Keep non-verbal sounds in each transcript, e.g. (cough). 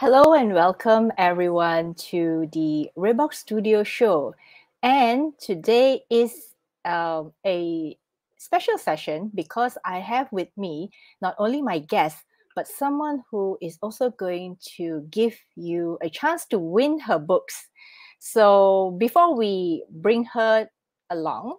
Hello and welcome everyone to the Redbox Studio show. And today is um, a special session because I have with me not only my guest, but someone who is also going to give you a chance to win her books. So before we bring her along,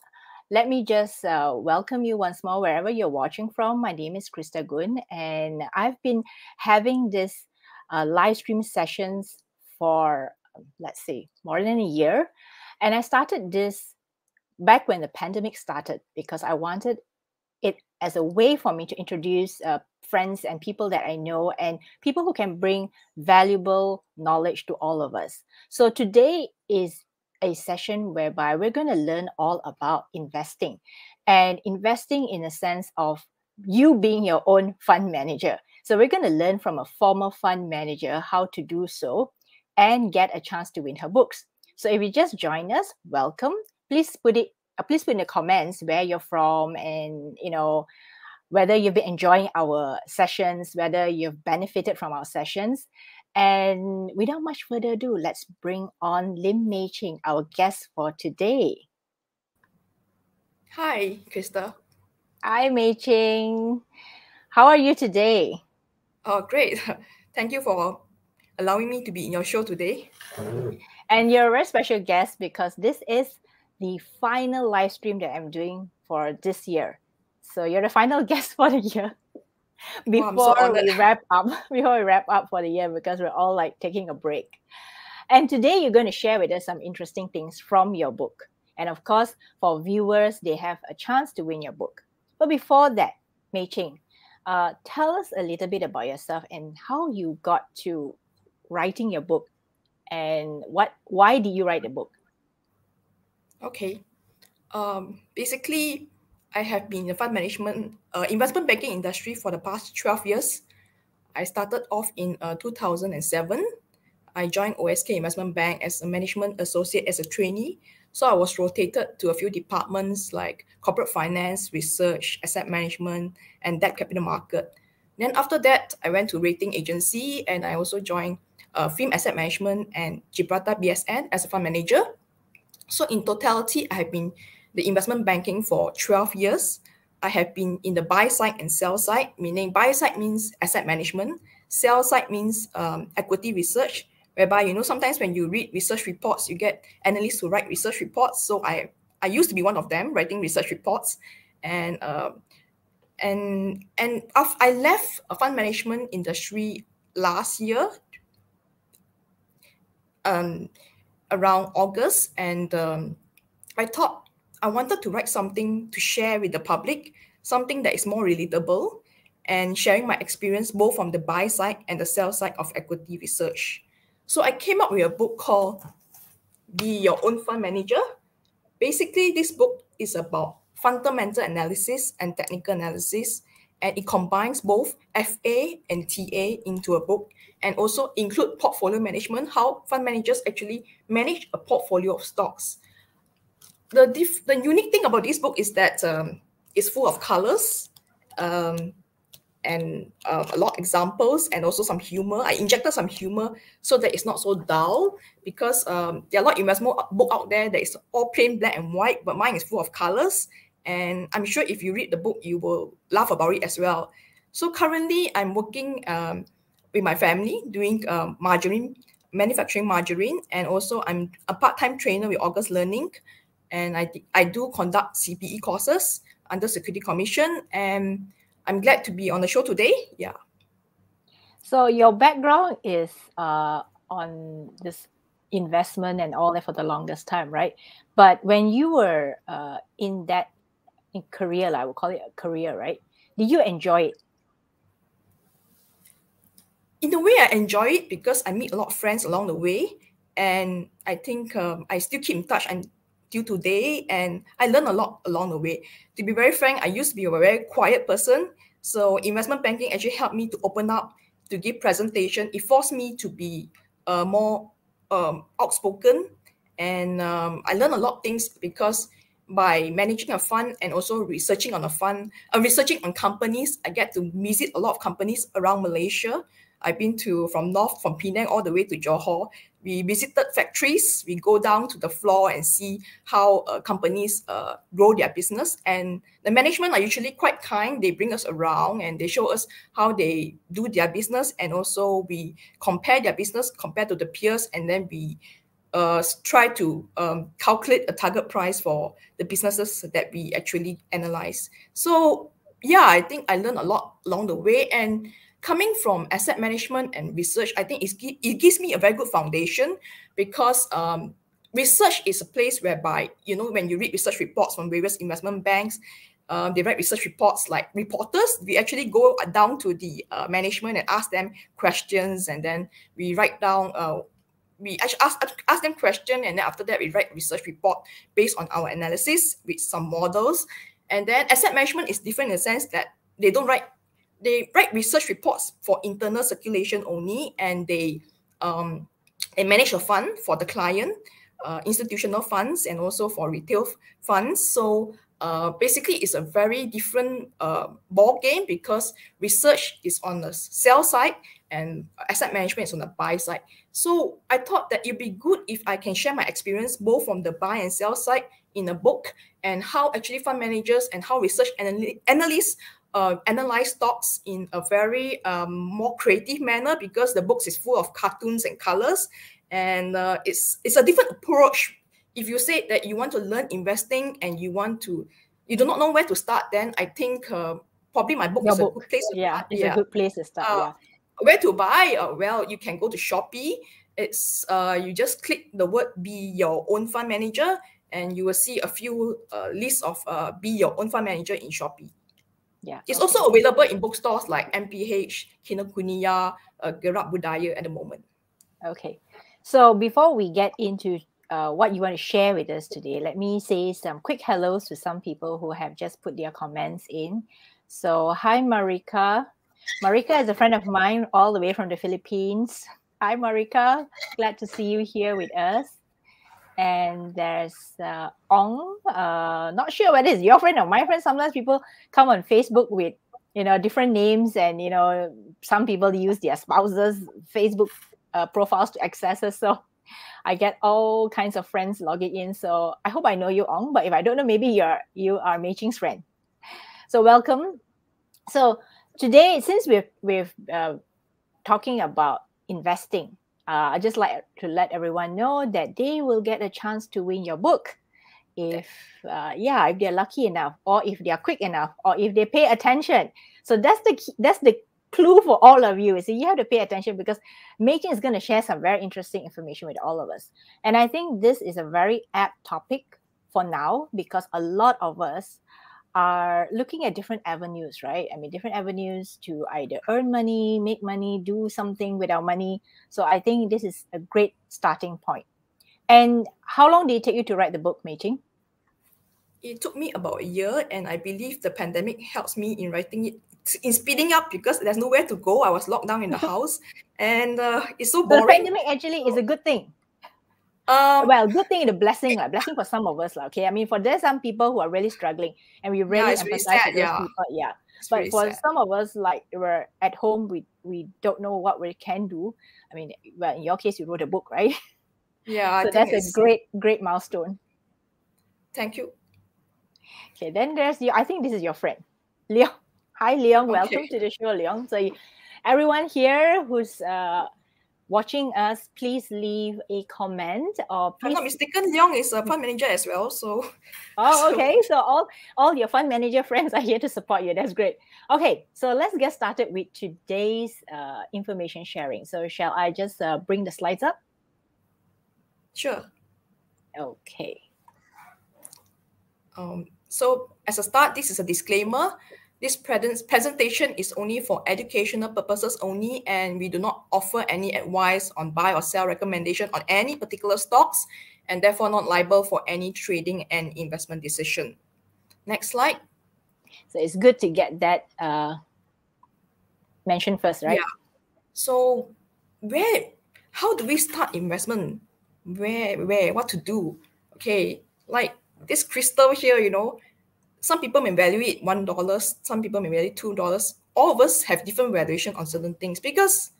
let me just uh, welcome you once more wherever you're watching from. My name is Krista Goon, and I've been having this uh, live stream sessions for, let's say, more than a year. And I started this back when the pandemic started because I wanted it as a way for me to introduce uh, friends and people that I know and people who can bring valuable knowledge to all of us. So today is a session whereby we're going to learn all about investing and investing in a sense of you being your own fund manager. So we're going to learn from a former fund manager how to do so and get a chance to win her books. So if you just join us, welcome. Please put it uh, please put in the comments where you're from and you know whether you've been enjoying our sessions, whether you've benefited from our sessions. And without much further ado, let's bring on Lim Mei Ching, our guest for today. Hi, Krista. Hi, Mei Ching. How are you today? Oh, great. (laughs) Thank you for allowing me to be in your show today. Mm. And you're a very special guest because this is the final live stream that I'm doing for this year. So you're the final (laughs) guest for the year. Before oh, so we (laughs) wrap up, before we wrap up for the year, because we're all like taking a break. And today you're going to share with us some interesting things from your book. And of course, for viewers, they have a chance to win your book. But before that, Mei Ching, uh, tell us a little bit about yourself and how you got to writing your book and what why did you write the book? Okay. Um, basically i have been in the fund management uh, investment banking industry for the past 12 years. I started off in uh, 2007 i joined osk investment bank as a management associate as a trainee so I was rotated to a few departments like corporate finance, research, asset management, and debt capital market. Then after that, I went to rating agency and I also joined uh, FIM Asset Management and Gibraltar BSN as a fund manager. So in totality, I have been the investment banking for 12 years. I have been in the buy side and sell side, meaning buy side means asset management, sell side means um, equity research, whereby you know sometimes when you read research reports you get analysts who write research reports. So i i used to be one of them writing research reports. And uh, and and i left a fund management industry last year um around august. And um, i thought i wanted to write something to share with the public something that is more relatable and sharing my experience both from the buy side and the sell side of equity research so I came up with a book called Be Your Own Fund Manager. Basically, this book is about fundamental analysis and technical analysis, and it combines both FA and TA into a book, and also include portfolio management, how fund managers actually manage a portfolio of stocks. The, the unique thing about this book is that um, it's full of colors. Um, and uh, a lot of examples and also some humor. I injected some humor so that it's not so dull because um, there are a lot of investment book out there that is all plain black and white, but mine is full of colors. And I'm sure if you read the book, you will laugh about it as well. So currently, I'm working um, with my family doing um, margarine, manufacturing margarine, and also I'm a part-time trainer with August Learning, and I I do conduct CPE courses under Security Commission and I'm glad to be on the show today. Yeah. So your background is uh, on this investment and all that for the longest time, right? But when you were uh, in that in career, I would call it a career, right? Did you enjoy it? In a way, I enjoy it because I meet a lot of friends along the way, and I think um, I still keep in touch. And till today and I learned a lot along the way. To be very frank, I used to be a very quiet person. So investment banking actually helped me to open up, to give presentation. It forced me to be uh, more um, outspoken. And um, I learned a lot of things because by managing a fund and also researching on a fund, uh, researching on companies. I get to visit a lot of companies around Malaysia. I've been to from north, from Penang all the way to Johor. We visited factories. We go down to the floor and see how uh, companies uh, grow their business. And the management are usually quite kind. They bring us around and they show us how they do their business. And also we compare their business compared to the peers. And then we uh, try to um, calculate a target price for the businesses that we actually analyze. So yeah, I think I learned a lot along the way. And coming from asset management and research, I think it gives me a very good foundation because um, research is a place whereby, you know, when you read research reports from various investment banks, um, they write research reports like reporters. We actually go down to the uh, management and ask them questions, and then we write down uh, we actually ask, ask them question and then after that we write research report based on our analysis with some models and then asset management is different in the sense that they don't write they write research reports for internal circulation only and they um they manage a fund for the client uh, institutional funds and also for retail funds so uh, basically it's a very different uh, ball game because research is on the sell side and asset management is on the buy side. So I thought that it'd be good if I can share my experience both from the buy and sell side in a book and how actually fund managers and how research analysts uh, analyze stocks in a very um, more creative manner because the books is full of cartoons and colors and uh, it's it's a different approach if you say that you want to learn investing and you want to you do not know where to start then i think uh, probably my book Your is book. a good place yeah start. it's yeah. a good place to start uh, yeah where to buy? Uh, well, you can go to Shopee. It's uh, you just click the word "be your own fund manager" and you will see a few uh, lists of uh, "be your own fund manager" in Shopee. Yeah, it's also available in bookstores like MPH, Kinokuniya, uh, Gerak Budaya at the moment. Okay, so before we get into uh, what you want to share with us today, let me say some quick hellos to some people who have just put their comments in. So, hi Marika, Marika is a friend of mine all the way from the Philippines. Hi, Marika. Glad to see you here with us. And there's uh, Ong. Uh, not sure whether it's your friend or my friend. Sometimes people come on Facebook with you know different names, and you know some people use their spouses' Facebook uh, profiles to access us. (laughs) So I get all kinds of friends logging in. So I hope I know you, Ong. But if I don't know, maybe you're you are Mei Ching's friend. So welcome. So today, since we're we're uh, talking about investing, uh, I just like to let everyone know that they will get a chance to win your book if uh, yeah if they're lucky enough or if they are quick enough or if they pay attention. So that's the key, that's the clue for all of you. So you have to pay attention because Mei is going to share some very interesting information with all of us. And i think this is a very apt topic for now because a lot of us are looking at different avenues, right? I mean, different avenues to either earn money, make money, do something with our money. So I think this is a great starting point. And how long did it take you to write the book, Mei Ching? It took me about a year, and I believe the pandemic helps me in writing it, in speeding up because there's nowhere to go. I was locked down in the (laughs) house, and uh, it's so boring. The pandemic actually is a good thing um, well, good thing the blessing, like blessing for (laughs) some of us, like, okay. I mean, for there's some people who are really struggling, and we really yeah, empathize really with those yeah. people. Yeah, it's but for sad. some of us, like we're at home, we we don't know what we can do. I mean, well, in your case, you wrote a book, right? Yeah, (laughs) so that's a great, great milestone. Thank you. Okay, then there's your. I think this is your friend, Leon. Hi, Leon. Okay. Welcome to the show, Leon. So, everyone here who's uh, watching us, please leave a comment or please. I'm not mistaken, Leong is a fund manager as well. So Oh, (laughs) okay. So all all your fund manager (laughs) friends are here to support you. That's great. Okay, so let's get started with today's uh, information sharing. So shall I just uh, bring the slides up? Sure. Okay. Um, so as a start, this is a disclaimer. This presentation is only for educational purposes only, and we do not offer any advice on buy or sell recommendation on any particular stocks, and therefore not liable for any trading and investment decision. Next slide. So it's good to get that uh, mentioned first, right? Yeah. So where, how do we start investment? Where, where, what to do? Okay, like this crystal here, you know, some people may value it one dollar, some people may value two dollars. All of us have different valuation on certain things because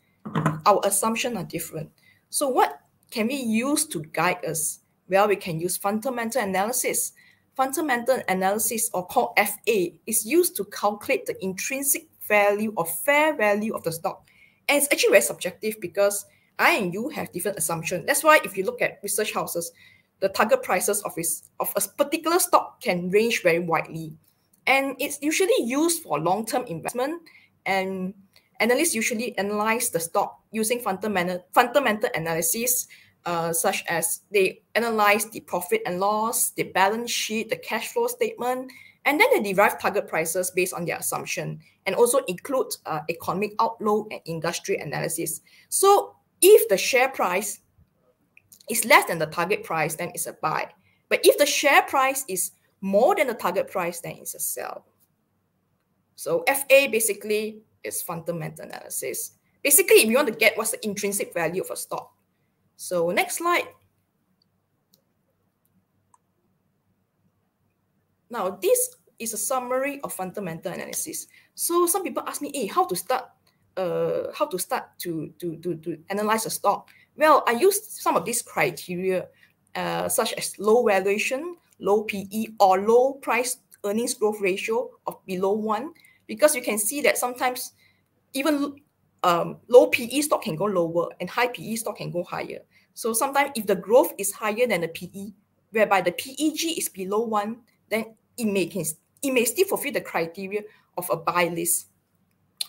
our assumptions are different. So what can we use to guide us? Well, we can use fundamental analysis. Fundamental analysis, or called FA, is used to calculate the intrinsic value or fair value of the stock. And it's actually very subjective because I and you have different assumptions. That's why if you look at research houses, the target prices of, his, of a particular stock can range very widely. And it's usually used for long-term investment and analysts usually analyze the stock using fundamental, fundamental analysis, uh, such as they analyze the profit and loss, the balance sheet, the cash flow statement, and then they derive target prices based on their assumption and also include uh, economic outlook and industry analysis. So if the share price is less than the target price, then it's a buy. But if the share price is more than the target price, then it's a sell. So FA basically is fundamental analysis. Basically, if you want to get what's the intrinsic value of a stock. So next slide. Now, this is a summary of fundamental analysis. So some people ask me, hey, how to start uh, how to start to, to, to, to analyze a stock? Well, I used some of these criteria, uh, such as low valuation, low PE, or low price earnings growth ratio of below one, because you can see that sometimes even um, low PE stock can go lower and high PE stock can go higher. So sometimes if the growth is higher than the PE, whereby the PEG is below one, then it may, can, it may still fulfill the criteria of a buy list.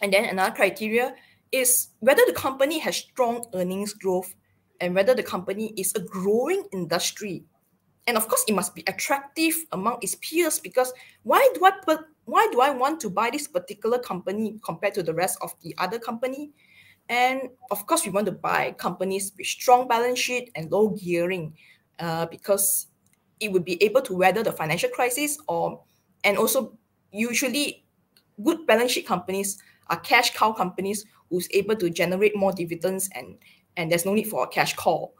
And then another criteria is whether the company has strong earnings growth and whether the company is a growing industry. And of course, it must be attractive among its peers because why do I put why do I want to buy this particular company compared to the rest of the other company? And of course, we want to buy companies with strong balance sheet and low gearing uh, because it would be able to weather the financial crisis or and also usually good balance sheet companies are cash cow companies who's able to generate more dividends and and there's no need for a cash call.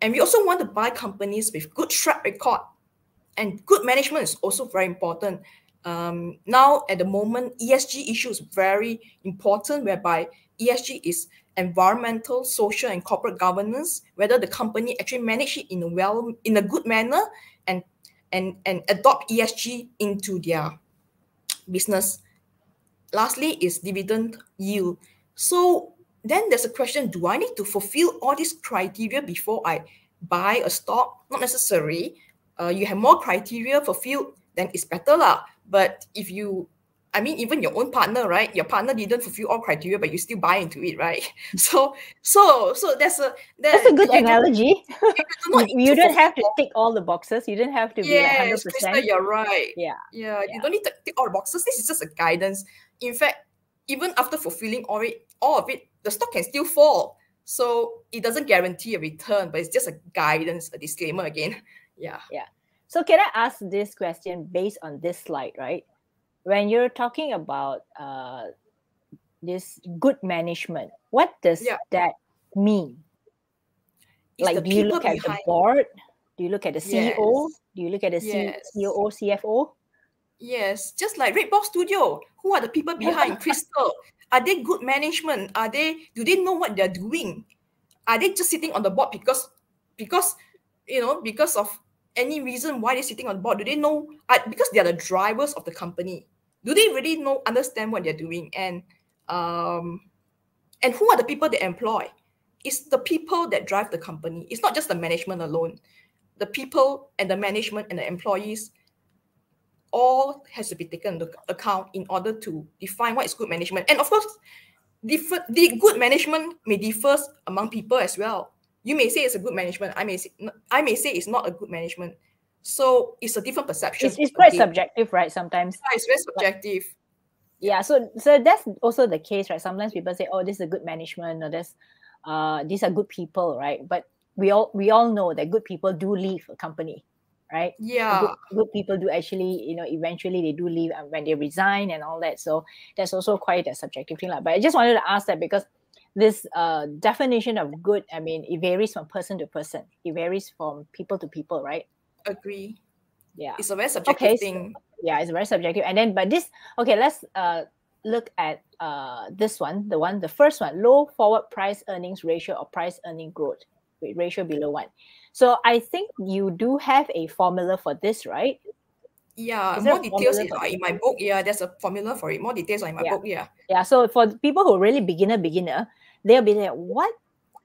And we also want to buy companies with good track record and good management is also very important. Um, now at the moment, ESG issue is very important, whereby ESG is environmental, social, and corporate governance. Whether the company actually manage it in a well, in a good manner, and and and adopt ESG into their business lastly is dividend yield. So then there's a question, do I need to fulfill all these criteria before I buy a stock? Not necessary. Uh, you have more criteria fulfilled, then it's better lah. But if you, I mean, even your own partner, right? Your partner didn't fulfill all criteria, but you still buy into it, right? (laughs) So, so, so that's a that, that's a good analogy. Do (laughs) you (laughs) don't have to tick all the boxes. You don't have to be yes, 100%. Krista, you're right. Yeah. yeah. yeah. You don't need to tick all the boxes. This is just a guidance in fact, even after fulfilling all it, all of it, the stock can still fall. So it doesn't guarantee a return, but it's just a guidance, a disclaimer again. (laughs) Yeah. Yeah. So can I ask this question based on this slide, right? When you're talking about uh, this good management, what does yeah. that mean? It's like, do you look at the board? Do you look at the CEO? Yes. Do you look at the yes. COO, CFO? Yes, just like Red Box Studio. Who are the people behind (laughs) Crystal? Are they good management? Are they do they know what they're doing? Are they just sitting on the board because because you know because of any reason why they're sitting on the board? Do they know uh, because they are the drivers of the company? Do they really know understand what they're doing? And um and who are the people they employ? It's the people that drive the company. It's not just the management alone. The people and the management and the employees all has to be taken into account in order to define what is good management. And of course, different the good management may differ among people as well. You may say it's a good management. I may say, I may say it's not a good management. So it's a different perception. It's, it's quite subjective, right? Sometimes. Yeah, it's very subjective. yeah, so so that's also the case, right? Sometimes people say, "Oh, this is a good management," or "This, uh, these are good people," right? But we all we all know that good people do leave a company, right? Yeah. Good, good, people do actually, you know, eventually they do leave when they resign and all that. So that's also quite a subjective thing. But I just wanted to ask that because this uh, definition of good, I mean, it varies from person to person. It varies from people to people, right? Agree. Yeah. It's a very subjective Okay, so- thing. yeah it's very subjective and then but this okay let's uh look at uh this one the one the first one low forward price earnings ratio or price earning growth with ratio below one so i think you do have a formula for this right Yeah, more details in, in my book. Yeah, there's a formula for it. More details are in my Yeah. book. Yeah. yeah so for people who are really beginner beginner they'll be like what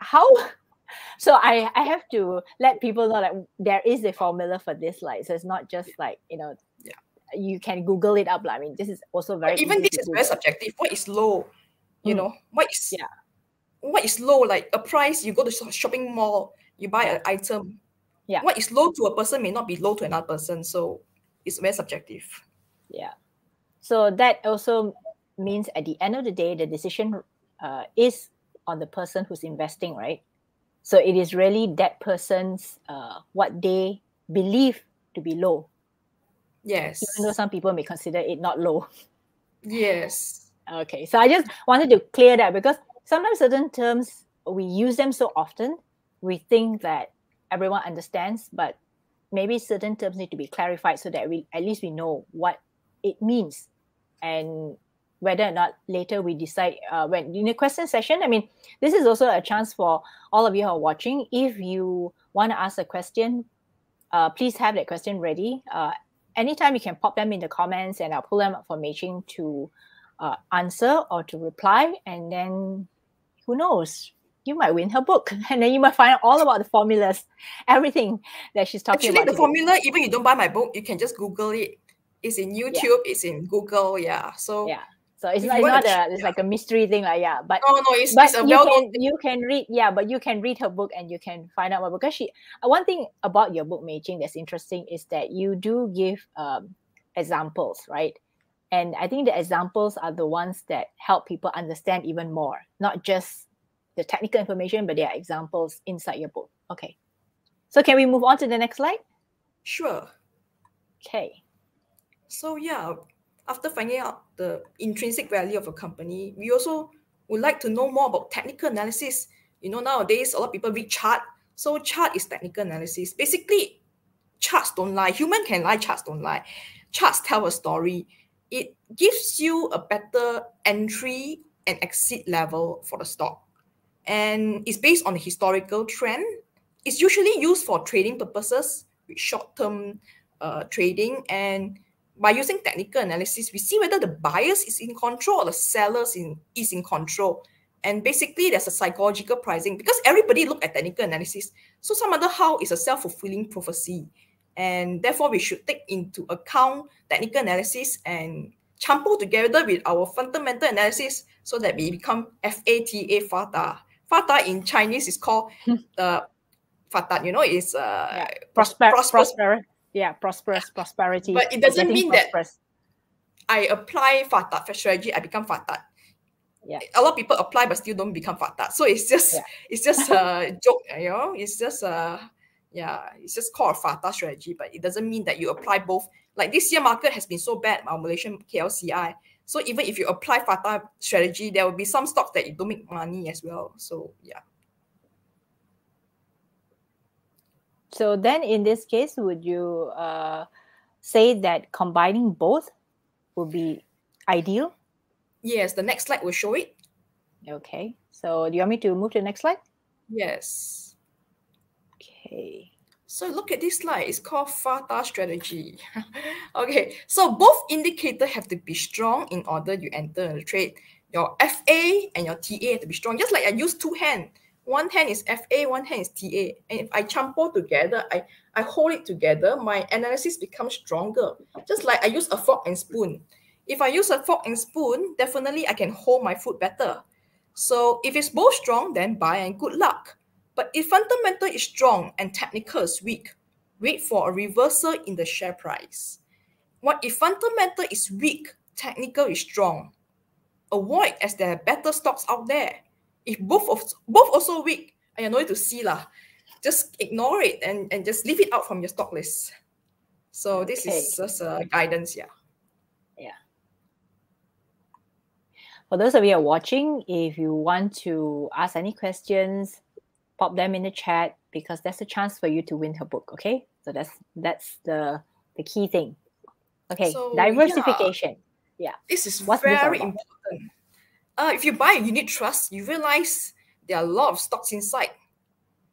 how (laughs) so i i have to let people know that there is a formula for this like so it's not just like you know Yeah. you can google it up like. i mean this is also very But even this is very subjective. What is low? You Mm. know, what is Yeah. what is low? Like a price, you go to shopping mall, you buy an item. Yeah. What is low to a person may not be low to another person. So it's very subjective. Yeah. So that also means at the end of the day, the decision uh, is on the person who's investing, right? So it is really that person's uh, what they believe to be low, Yes. even though some people may consider it not low. Yes. Okay, so I just wanted to clear that because sometimes certain terms we use them so often, we think that everyone understands, but maybe certain terms need to be clarified so that we at least we know what it means and whether or not later we decide uh, when in the question session. I mean, this is also a chance for all of you who are watching. If you want to ask a question, uh, please have that question ready. Uh, anytime you can pop them in the comments and I'll pull them up for Mei Ching to uh, answer or to reply. And then who knows? You might win her book. (laughs) And then you might find out all about the formulas, everything that she's talking Actually, about. the today. formula, even you don't buy my book, you can just Google it. It's in YouTube, it's in Google. Yeah. So Yeah. So it's not, it's not a, it's like a mystery thing, like yeah. But no, no, it's, but it's a you can you can read yeah but you can read her book and you can find out more because she uh, one thing about your book Mei that's interesting is that you do give um, examples right and i think the examples are the ones that help people understand even more not just the technical information but there are examples inside your book okay so can we move on to the next slide Sure. okay So yeah, after finding out the intrinsic value of a company, we also would like to know more about technical analysis. You know, nowadays a lot of people read chart. So chart is technical analysis. Basically, charts don't lie. Human can lie, charts don't lie. Charts tell a story. It gives you a better entry and exit level for the stock. And it's based on a historical trend. It's usually used for trading purposes short-term uh, trading and by using technical analysis, we see whether the buyers is in control or the sellers in, is in control. And basically, there's a psychological pricing because everybody look at technical analysis. So some other how is a self-fulfilling prophecy. And therefore, we should take into account technical analysis and champo together with our fundamental analysis so that we become FATA, FATA. FATA in Chinese is called the FATA, you know, is uh, Yeah. prosper prosperous- prosper yeah prosperous prosperity But it doesn't mean that- I apply FATA strategy, I become FATA. Yeah. A lot of people apply but still don't become FATA. So it's just Yeah. (laughs) it's just a joke, you know. It's just a yeah, it's just called a FATA strategy, but it doesn't mean that you apply both. Like this year market has been so bad, our Malaysian KLCI. So even if you apply FATA strategy, there will be some stocks that you don't make money as well. So yeah. So then, in this case, would you uh, say that combining both would be ideal? Yes, the next slide will show it. Okay. So do you want me to move to the next slide? Yes. Okay. So look at this slide. It's called FATA strategy. (laughs) okay, so both indicators have to be strong in order you enter the trade. Your FA and your TA have to be strong. Just like I use two hand. One hand is FA, one hand is TA. And if I champo together, I, I hold it together, my analysis becomes stronger. Just like I use a fork and spoon. If I use a fork and spoon, definitely I can hold my food better. So if it's both strong, then buy and good luck. But if fundamental is strong and technical is weak, wait for a reversal in the share price. What if fundamental is weak, technical is strong? Avoid as there are better stocks out there. If both of both also weak, I know to see lah, just ignore it and, and just leave it out from your stock list. So this Okay. is just a guidance, yeah. Yeah. For those of you who are watching, if you want to ask any questions, pop them in the chat because that's a chance for you to win her book. Okay. So that's that's the the key thing. Okay, so, diversification. Yeah. yeah. This is What's very important. Uh, if you buy a unit trust, you realize there are a lot of stocks inside,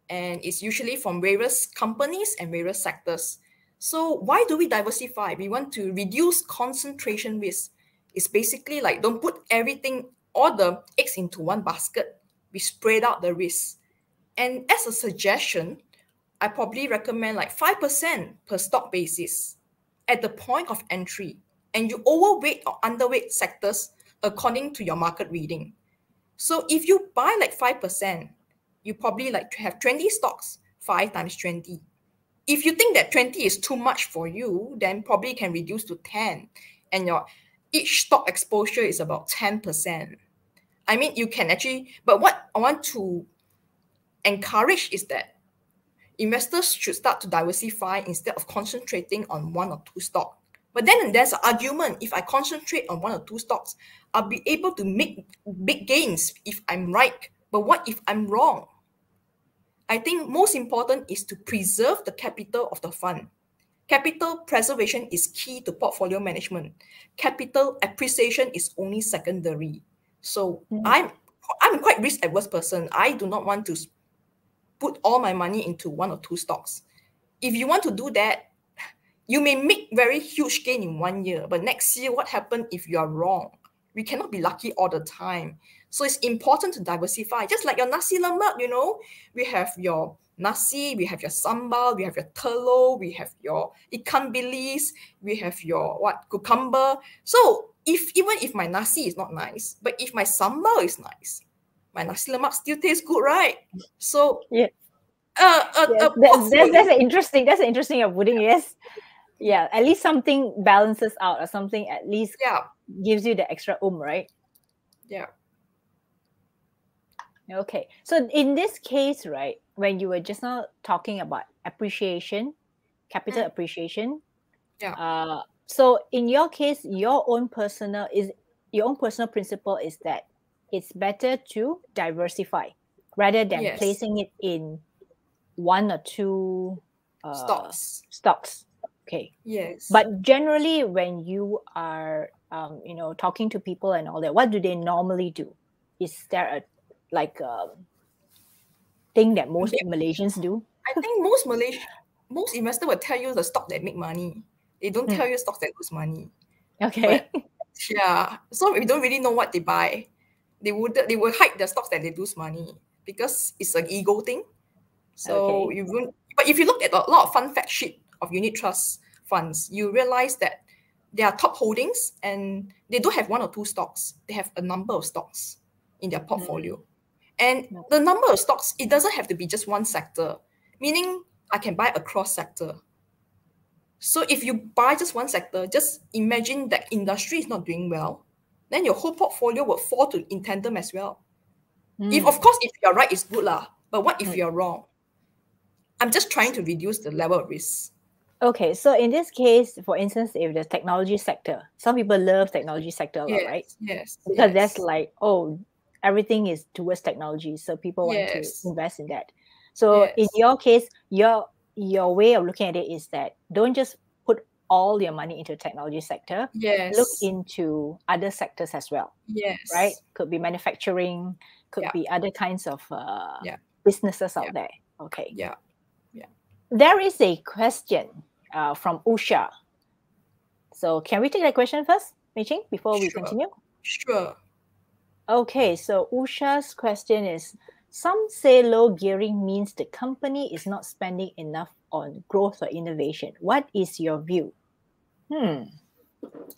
and it's usually from various companies and various sectors. So why do we diversify? We want to reduce concentration risk. It's basically like don't put everything, all the eggs into one basket. We spread out the risk. And as a suggestion, I probably recommend like 5% per stock basis at the point of entry. And you overweight or underweight sectors according to your market reading. So if you buy like 5%, you probably like to have 20 stocks, 5 times 20. If you think that 20 is too much for you, then probably can reduce to 10. And your each stock exposure is about 10%. I mean, you can actually, but what I want to encourage is that investors should start to diversify instead of concentrating on one or two stocks. But then there's an argument if I concentrate on one or two stocks, I'll be able to make big gains if I'm right. But what if I'm wrong? I think most important is to preserve the capital of the fund. Capital preservation is key to portfolio management. Capital appreciation is only secondary. So mm-hmm. I'm I'm quite risk averse person. I do not want to put all my money into one or two stocks. If you want to do that, you may make very huge gain in one year, but next year, what happened if you are wrong? We cannot be lucky all the time. So it's important to diversify. Just like your nasi lemak, you know, we have your nasi, we have your sambal, we have your telur, we have your ikan bilis, we have your what cucumber. So if even if my nasi is not nice, but if my sambal is nice, my nasi lemak still tastes good, right? So yeah. Uh, uh, yes, that's, that's, that's an interesting. That's an interesting of pudding. Yes, yeah. At least something balances out, or something at least yeah gives you the extra um, right? Yeah. Okay. So in this case, right, when you were just now talking about appreciation, capital mm. appreciation. Yeah. Uh, so in your case, your own personal is your own personal principle is that it's better to diversify rather than yes. placing it in one or two uh, stocks. Stocks. Okay. Yes. But generally, when you are, um, you know, talking to people and all that, what do they normally do? Is there a like a um, thing that most yeah. Malaysians do? I think most Malaysian, most investors will tell you the stock that make money. They don't mm. tell you stocks that lose money. Okay. But, (laughs) yeah. So we don't really know what they buy they would they will hide the stocks that they lose money because it's an ego thing. So okay. you won't. But if you look at a lot of fund fact sheet of unit trust funds, you realize that they are top holdings and they don't have one or two stocks. They have a number of stocks in their portfolio. Mm. And the number of stocks, it doesn't have to be just one sector, meaning I can buy across sector. So if you buy just one sector, just imagine that industry is not doing well then your whole portfolio will fall to in tandem as well. Mm. If of course if you're right, it's good lah. But what if you're wrong? I'm just trying to reduce the level of risk. Okay, so in this case, for instance, if the technology sector, some people love technology sector, yes, right? Yes. Because yes. that's like, oh, everything is towards technology, so people want yes. to invest in that. So yes. in your case, your your way of looking at it is that don't just all your money into technology sector yes. look into other sectors as well yes. right? Could be manufacturing could yeah. be other kinds of uh, yeah. businesses out yeah. there. Okay. Yeah. Yeah. There is a question uh, from usha. So can we take that question first Mei Ching, before we continue? Sure. Okay so usha's question is some say low gearing means the company is not spending enough on growth or innovation. What is your view? Hmm.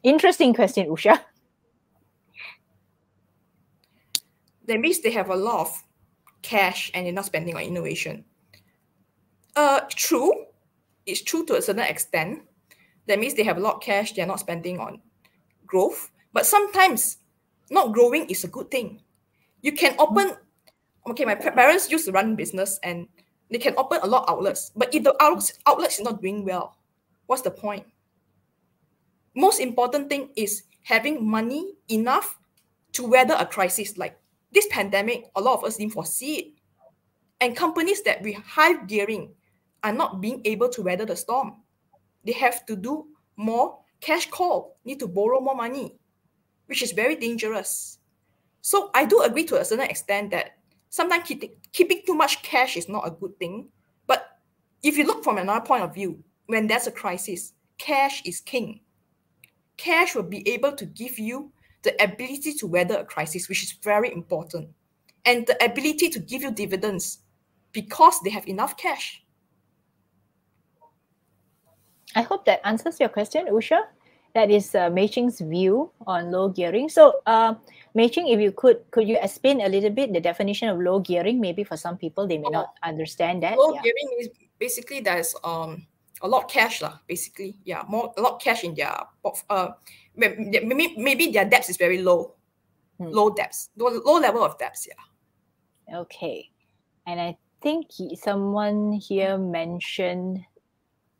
Interesting question, Usha. (laughs) That means they have a lot of cash and they're not spending on innovation. Uh, true. It's true to a certain extent. That means they have a lot of cash, they're not spending on growth. But sometimes not growing is a good thing. You can open, okay, my parents used to run business and they can open a lot of outlets. But if the outlets, outlets is not doing well, what's the point? Most important thing is having money enough to weather a crisis like this pandemic. A lot of us didn't foresee it. And companies that with high gearing are not being able to weather the storm. they have to do more cash call, need to borrow more money, which is very dangerous. So I do agree to a certain extent that sometimes keeping, too much cash is not a good thing. But if you look from another point of view, when there's a crisis, cash is king. Cash will be able to give you the ability to weather a crisis, which is very important, and the ability to give you dividends because they have enough cash. I hope that answers your question, Usha. That is uh, Mei Ching's view on low gearing. So, uh, Mei Ching, if you could, could you explain a little bit the definition of low gearing? Maybe for some people they may oh, not understand that. Low yeah. gearing is basically there's um a lot of cash lah. Basically, yeah, more a lot of cash in their uh maybe maybe their debts is very low, hmm. low debts, low, low level of debts. Yeah. Okay, and I think he, someone here mentioned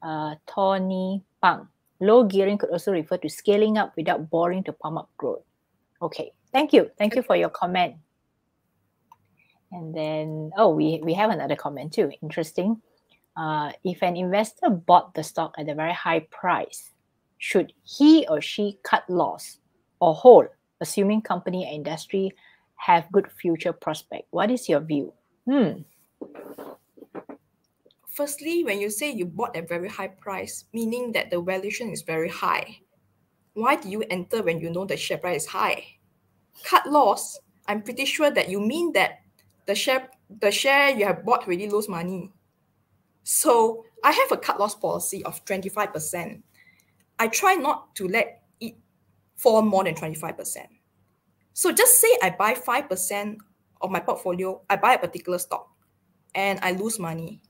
uh, Tony Pang. Low gearing could also refer to scaling up without borrowing to pump up growth. Okay, thank you. Thank you for your comment. And then, oh, we, we have another comment too. Interesting. Uh, if an investor bought the stock at a very high price, should he or she cut loss or hold, assuming company and industry have good future prospect? What is your view? Hmm firstly, when you say you bought at very high price, meaning that the valuation is very high, why do you enter when you know the share price is high? Cut loss, I'm pretty sure that you mean that the share the share you have bought really lose money. So I have a cut loss policy of 25%. I try not to let it fall more than 25%. So just say I buy 5% of my portfolio, I buy a particular stock and I lose money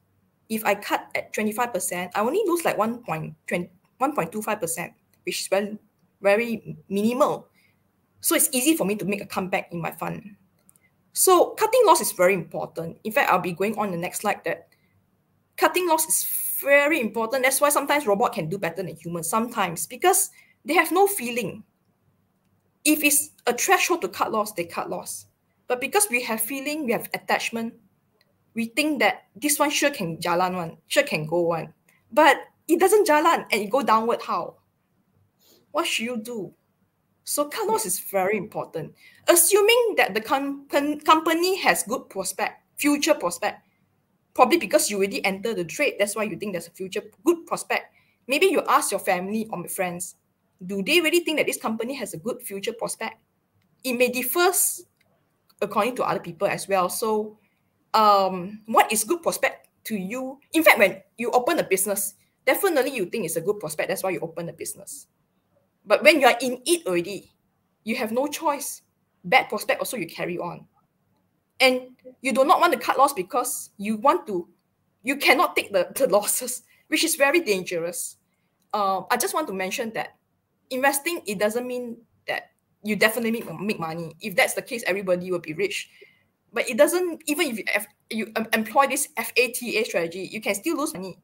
if I cut at 25%, I only lose like 1.25%, which is very, very minimal. So it's easy for me to make a comeback in my fund. So cutting loss is very important. In fact, I'll be going on the next slide that cutting loss is very important. That's why sometimes robot can do better than humans sometimes because they have no feeling. If it's a threshold to cut loss, they cut loss. But because we have feeling, we have attachment, we think that this one sure can jalan one, sure can go one. But it doesn't jalan and it go downward how? What should you do? So cut loss is very important. Assuming that the com- com- company has good prospect, future prospect, probably because you already entered the trade, that's why you think there's a future good prospect. Maybe you ask your family or your friends, do they really think that this company has a good future prospect? It may differ according to other people as well. So um, what is good prospect to you? In fact, when you open a business, definitely you think it's a good prospect. That's why you open the business. But when you are in it already, you have no choice. Bad prospect also you carry on. And you do not want to cut loss because you want to, you cannot take the, the (laughs) losses, which is very dangerous. Uh, I just want to mention that investing, it doesn't mean that you definitely make, make money. If that's the case, everybody will be rich but it doesn't even if you, F, you employ this FATA strategy, you can still lose money.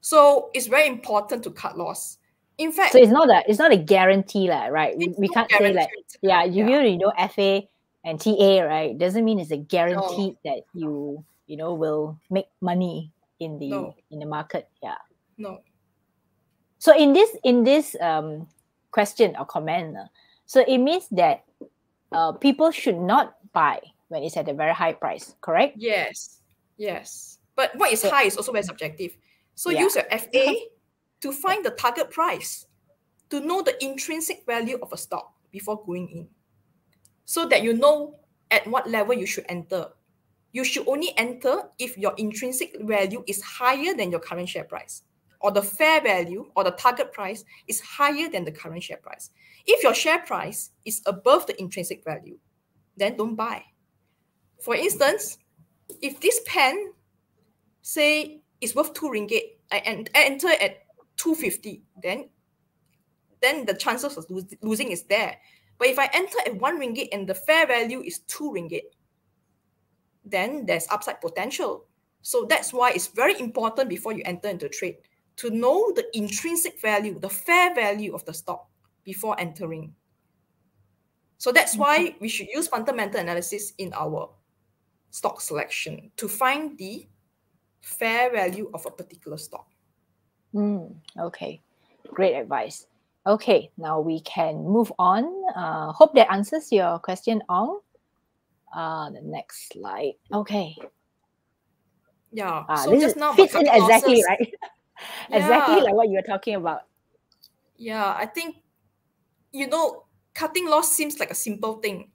So it's very important to cut loss. In fact, so it's not a it's not a guarantee, lah, right? We, we can't say like yeah, you yeah. you know FA and TA, right? Doesn't mean it's a guarantee no. that you you know will make money in the no. in the market. Yeah. No. So in this in this um question or comment, uh, so it means that uh, people should not buy when it's at a very high price, correct? Yes, yes. But what is so, high is also very subjective. So yeah. use your FA (laughs) to find the target price, to know the intrinsic value of a stock before going in, so that you know at what level you should enter. You should only enter if your intrinsic value is higher than your current share price, or the fair value or the target price is higher than the current share price. If your share price is above the intrinsic value, then don't buy for instance, if this pen, say, is worth two ringgit, I, I enter at 250, then then the chances of losing is there. But if I enter at one ringgit and the fair value is two ringgit, then there's upside potential. So that's why it's very important before you enter into trade to know the intrinsic value, the fair value of the stock before entering. So that's mm-hmm. why we should use fundamental analysis in our stock selection to find the fair value of a particular stock. Mm, okay, great advice. Okay, now we can move on. Uh, hope that answers your question, Ong. Uh, the next slide. Okay. Yeah. Uh, so this just now fits in exactly losses. right. (laughs) (laughs) exactly Yeah. like what you were talking about. Yeah, I think you know, cutting loss seems like a simple thing,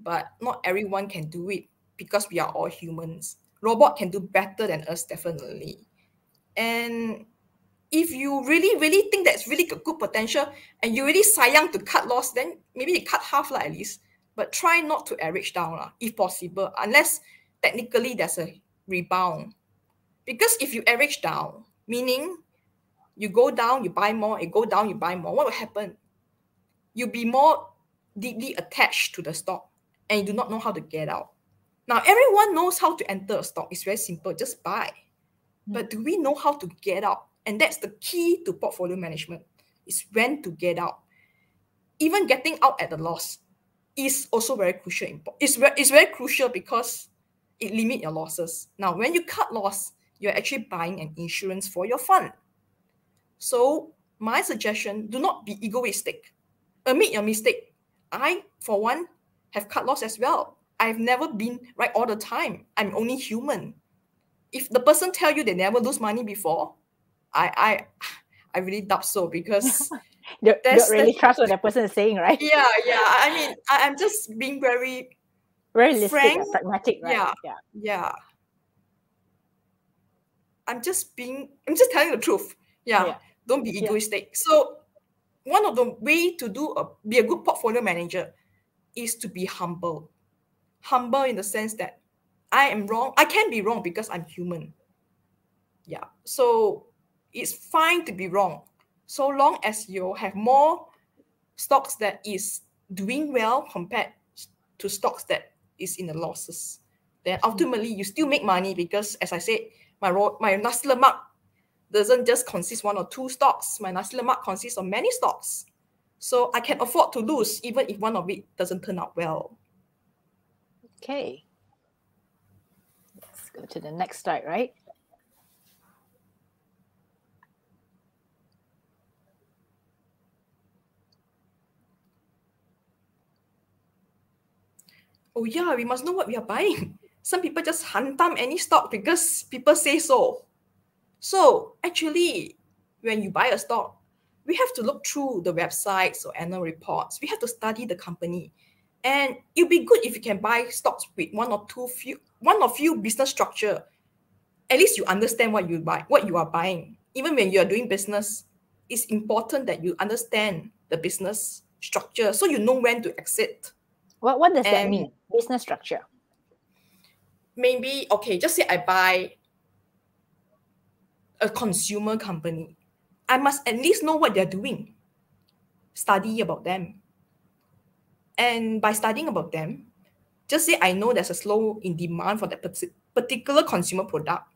but not everyone can do it because we are all humans. Robot can do better than us, definitely. And if you really, really think that's really good potential and you really sayang to cut loss, then maybe you cut half lah at least. But try not to average down lah, if possible, unless technically there's a rebound. Because if you average down, meaning you go down, you buy more, you go down, you buy more, what will happen? You'll be more deeply attached to the stock and you do not know how to get out. Now, everyone knows how to enter a stock. It's very simple, just buy. Mm. But do we know how to get out? And that's the key to portfolio management is when to get out. Even getting out at a loss is also very crucial. It's very, it's very crucial because it limit your losses. Now, when you cut loss, you're actually buying an insurance for your fund. So my suggestion, do not be egoistic. Admit your mistake. I, for one, have cut loss as well. I've never been right all the time. I'm only human. If the person tell you they never lose money before, I I (sighs) I really doubt so because (laughs) Don't, don't really trust what that person is saying, right? yeah, yeah. I mean, I, I'm just being very Realistic, Frank, pragmatic, right? yeah. yeah. yeah. I'm just being I'm just telling the truth. Yeah. Yeah. Don't be Yeah. egoistic. So one of the way to do a be a good portfolio manager is to be humble. Humble in the sense that I am wrong. I can be wrong because I'm human. Yeah. So it's fine to be wrong. So long as you have more stocks that is doing well compared to stocks that is in the losses, then mm-hmm. ultimately you still make money because as I said, my ro- my nasi lemak doesn't just consist one or two stocks. My nasi lemak consists of many stocks. So I can afford to lose even if one of it doesn't turn out well. Okay. Let's go to the next slide, right? Oh yeah, we must know what we are buying. (laughs) Some people just hantam any stock because people say so. So actually, when you buy a stock, we have to look through the websites or annual reports. We have to study the company. And it'll be good if you can buy stocks with one or two few one or few business structure. At least you understand what you buy, what you are buying. Even when you are doing business, it's important that you understand the business structure so you know when to exit. What what does that mean? Business structure. maybe okay just say i buy a consumer company i must at least know what they're doing study about them and by studying about them just say i know there's a slow in demand for that particular consumer product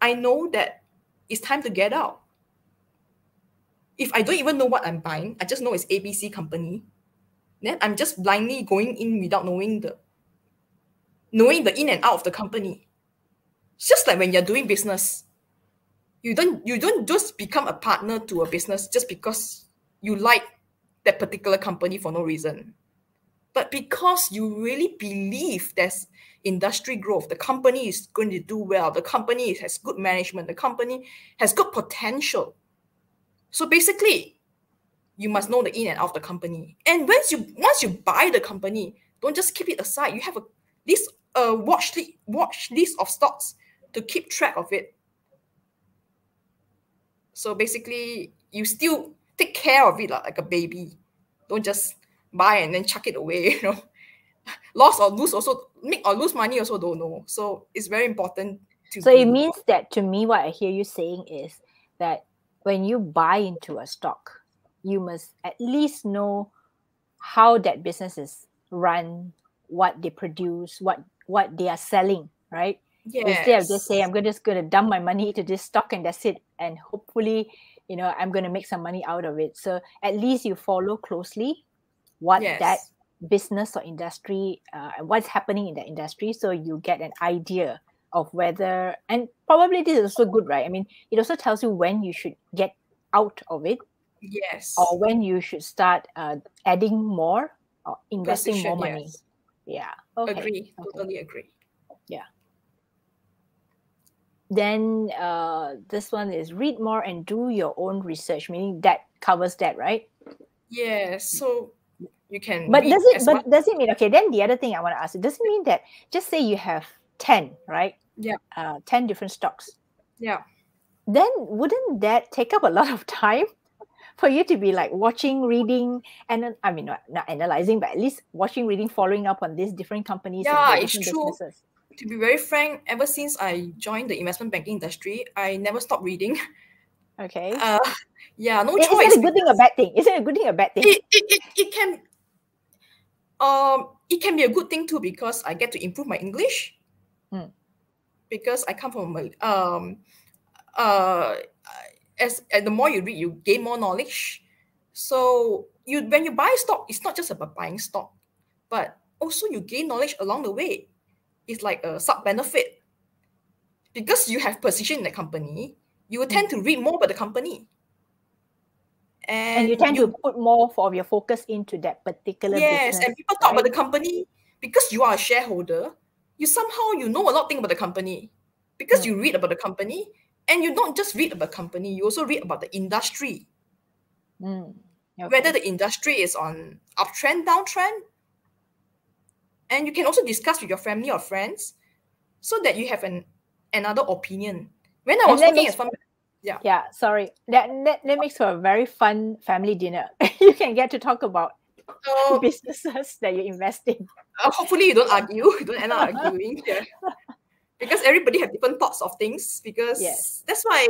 i know that it's time to get out if i don't even know what i'm buying i just know it's abc company then i'm just blindly going in without knowing the knowing the in and out of the company. It's just like when you're doing business. You don't you don't just become a partner to a business just because you like that particular company for no reason. But because you really believe there's industry growth, the company is going to do well, the company has good management, the company has good potential. So basically, you must know the in and out of the company. And once you once you buy the company, don't just keep it aside. You have a this a watch li- watch list of stocks to keep track of it. So basically, you still take care of it like a baby. Don't just buy and then chuck it away. (laughs) You know, loss or lose also make or lose money also don't know. So it's very important to. So it means that to me, what I hear you saying is that when you buy into a stock, you must at least know how that business is run, what they produce, what what they are selling, right? Instead of just saying I'm gonna- just going to dump my money into this stock and that's it, and hopefully, you know, I'm going to make some money out of it. So at least you follow closely what that business or industry, uh, what's happening in that industry, so you get an idea of whether and probably this is also good right? I mean it also tells you when you should get out of it yes. or when you should start uh, adding more or investing Position, more money. yes. yeah. Okay. Agree. Okay. totally agree. Yeah. Then uh, this one is read more and do your own research meaning that covers that right? Yes. So you can but does it but does it mean okay then the other thing i want to ask does it mean that just say you have 10 right? Yeah. uh, 10 different stocks. Yeah. Then wouldn't that take up a lot of time (laughs) for you to be like watching reading and i mean not, not analyzing but at least watching reading following up on these different companies and Yeah, it's true. businesses? to be very frank ever since i joined the investment banking industry i never stopped reading. (laughs) Okay. Uh yeah no is, is choice that a good thing or bad thing? Is it a good thing or bad thing? It, it, it, it can um it can be a good thing too because I get to improve my English. Hmm. Because I come from a um uh as, as the more you read, you gain more knowledge. So you when you buy stock, it's not just about buying stock, but also you gain knowledge along the way. It's like a sub benefit. Because you have position in the company, you will tend to read more about the company. And, and you tend to put more of your focus into that particular yes business and people talk about the company because you are a shareholder you somehow you know a lot of things about the company because you read about the company and you don't just read about the company you also read about the industry. Mm, whether the industry is on uptrend downtrend and you can also discuss with your family or friends so that you have an another opinion. When i was working as fund yeah. Yeah sorry. That, that that makes for a very fun family dinner. (laughs) You can get to talk about so (laughs) businesses that you invest in. Uh, hopefully you don't argue. (laughs) You don't end up arguing. Yeah. because everybody have different thoughts of things because Yes. that's why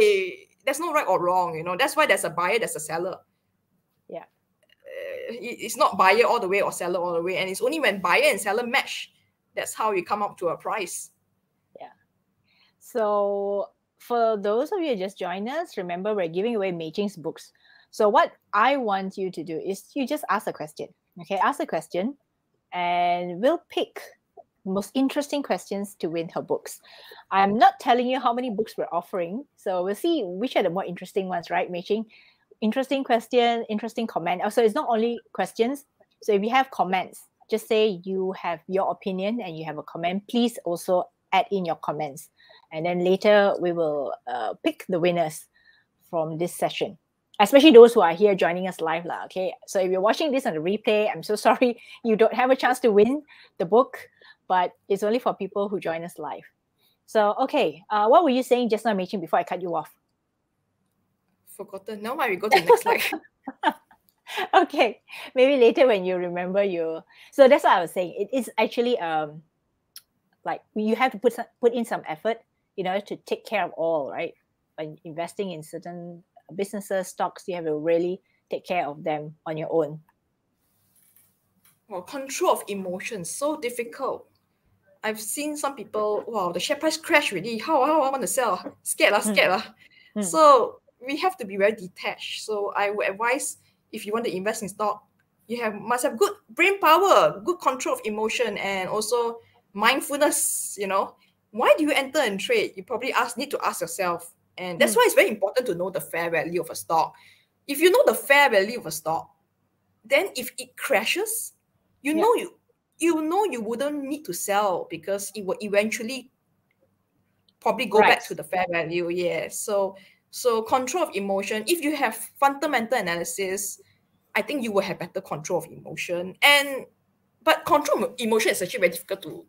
there's no right or wrong you know. That's why there's a buyer there's a seller. Yeah. Uh, it's not buyer all the way or seller all the way. And it's only when buyer and seller match that's how you come up to a price. Yeah. So, for those of you just joined us, remember we're giving away Mei Ching's books. So, what I want you to do is you just ask a question. Okay, ask a question, and we'll pick most interesting questions to win her books. I'm not telling you how many books we're offering, so we'll see which are the more interesting ones, right, Mei Ching? Interesting question, interesting comment. Also, it's not only questions. So, if you have comments, just say you have your opinion and you have a comment. Please also add in your comments and then later we will uh, pick the winners from this session. Especially those who are here joining us live lah, okay? So if you're watching this on the replay i'm so (laughs) sorry. You don't have a chance to win the book but it's only for people who join us live. So okay uh, what were you saying just now Mei-Ching, before i cut you off? Forgotten. Now why we go to the next slide? (laughs) (laughs) Okay maybe later when you remember you so that's what i was saying. It is actually um like you have to put some, put in some effort in order to take care of all right when investing in certain businesses stocks you have to really take care of them on your own well, control of emotions so difficult. I've seen some people, wow, the share price crash already. How, how I want to sell? Scared lah, Mm. scared lah. Mm. So we have to be very detached. So I would advise if you want to invest in stock, you have must have good brain power, good control of emotion, and also mindfulness. You know, why do you enter and trade? You probably ask need to ask yourself, and that's Mm. why it's very important to know the fair value of a stock. If you know the fair value of a stock, then if it crashes, you Yeah. know you you know you wouldn't need to sell because it will eventually probably go back to the fair value. Yeah. So so control of emotion. If you have fundamental analysis, I think you will have better control of emotion. And but control emotion is actually very difficult to.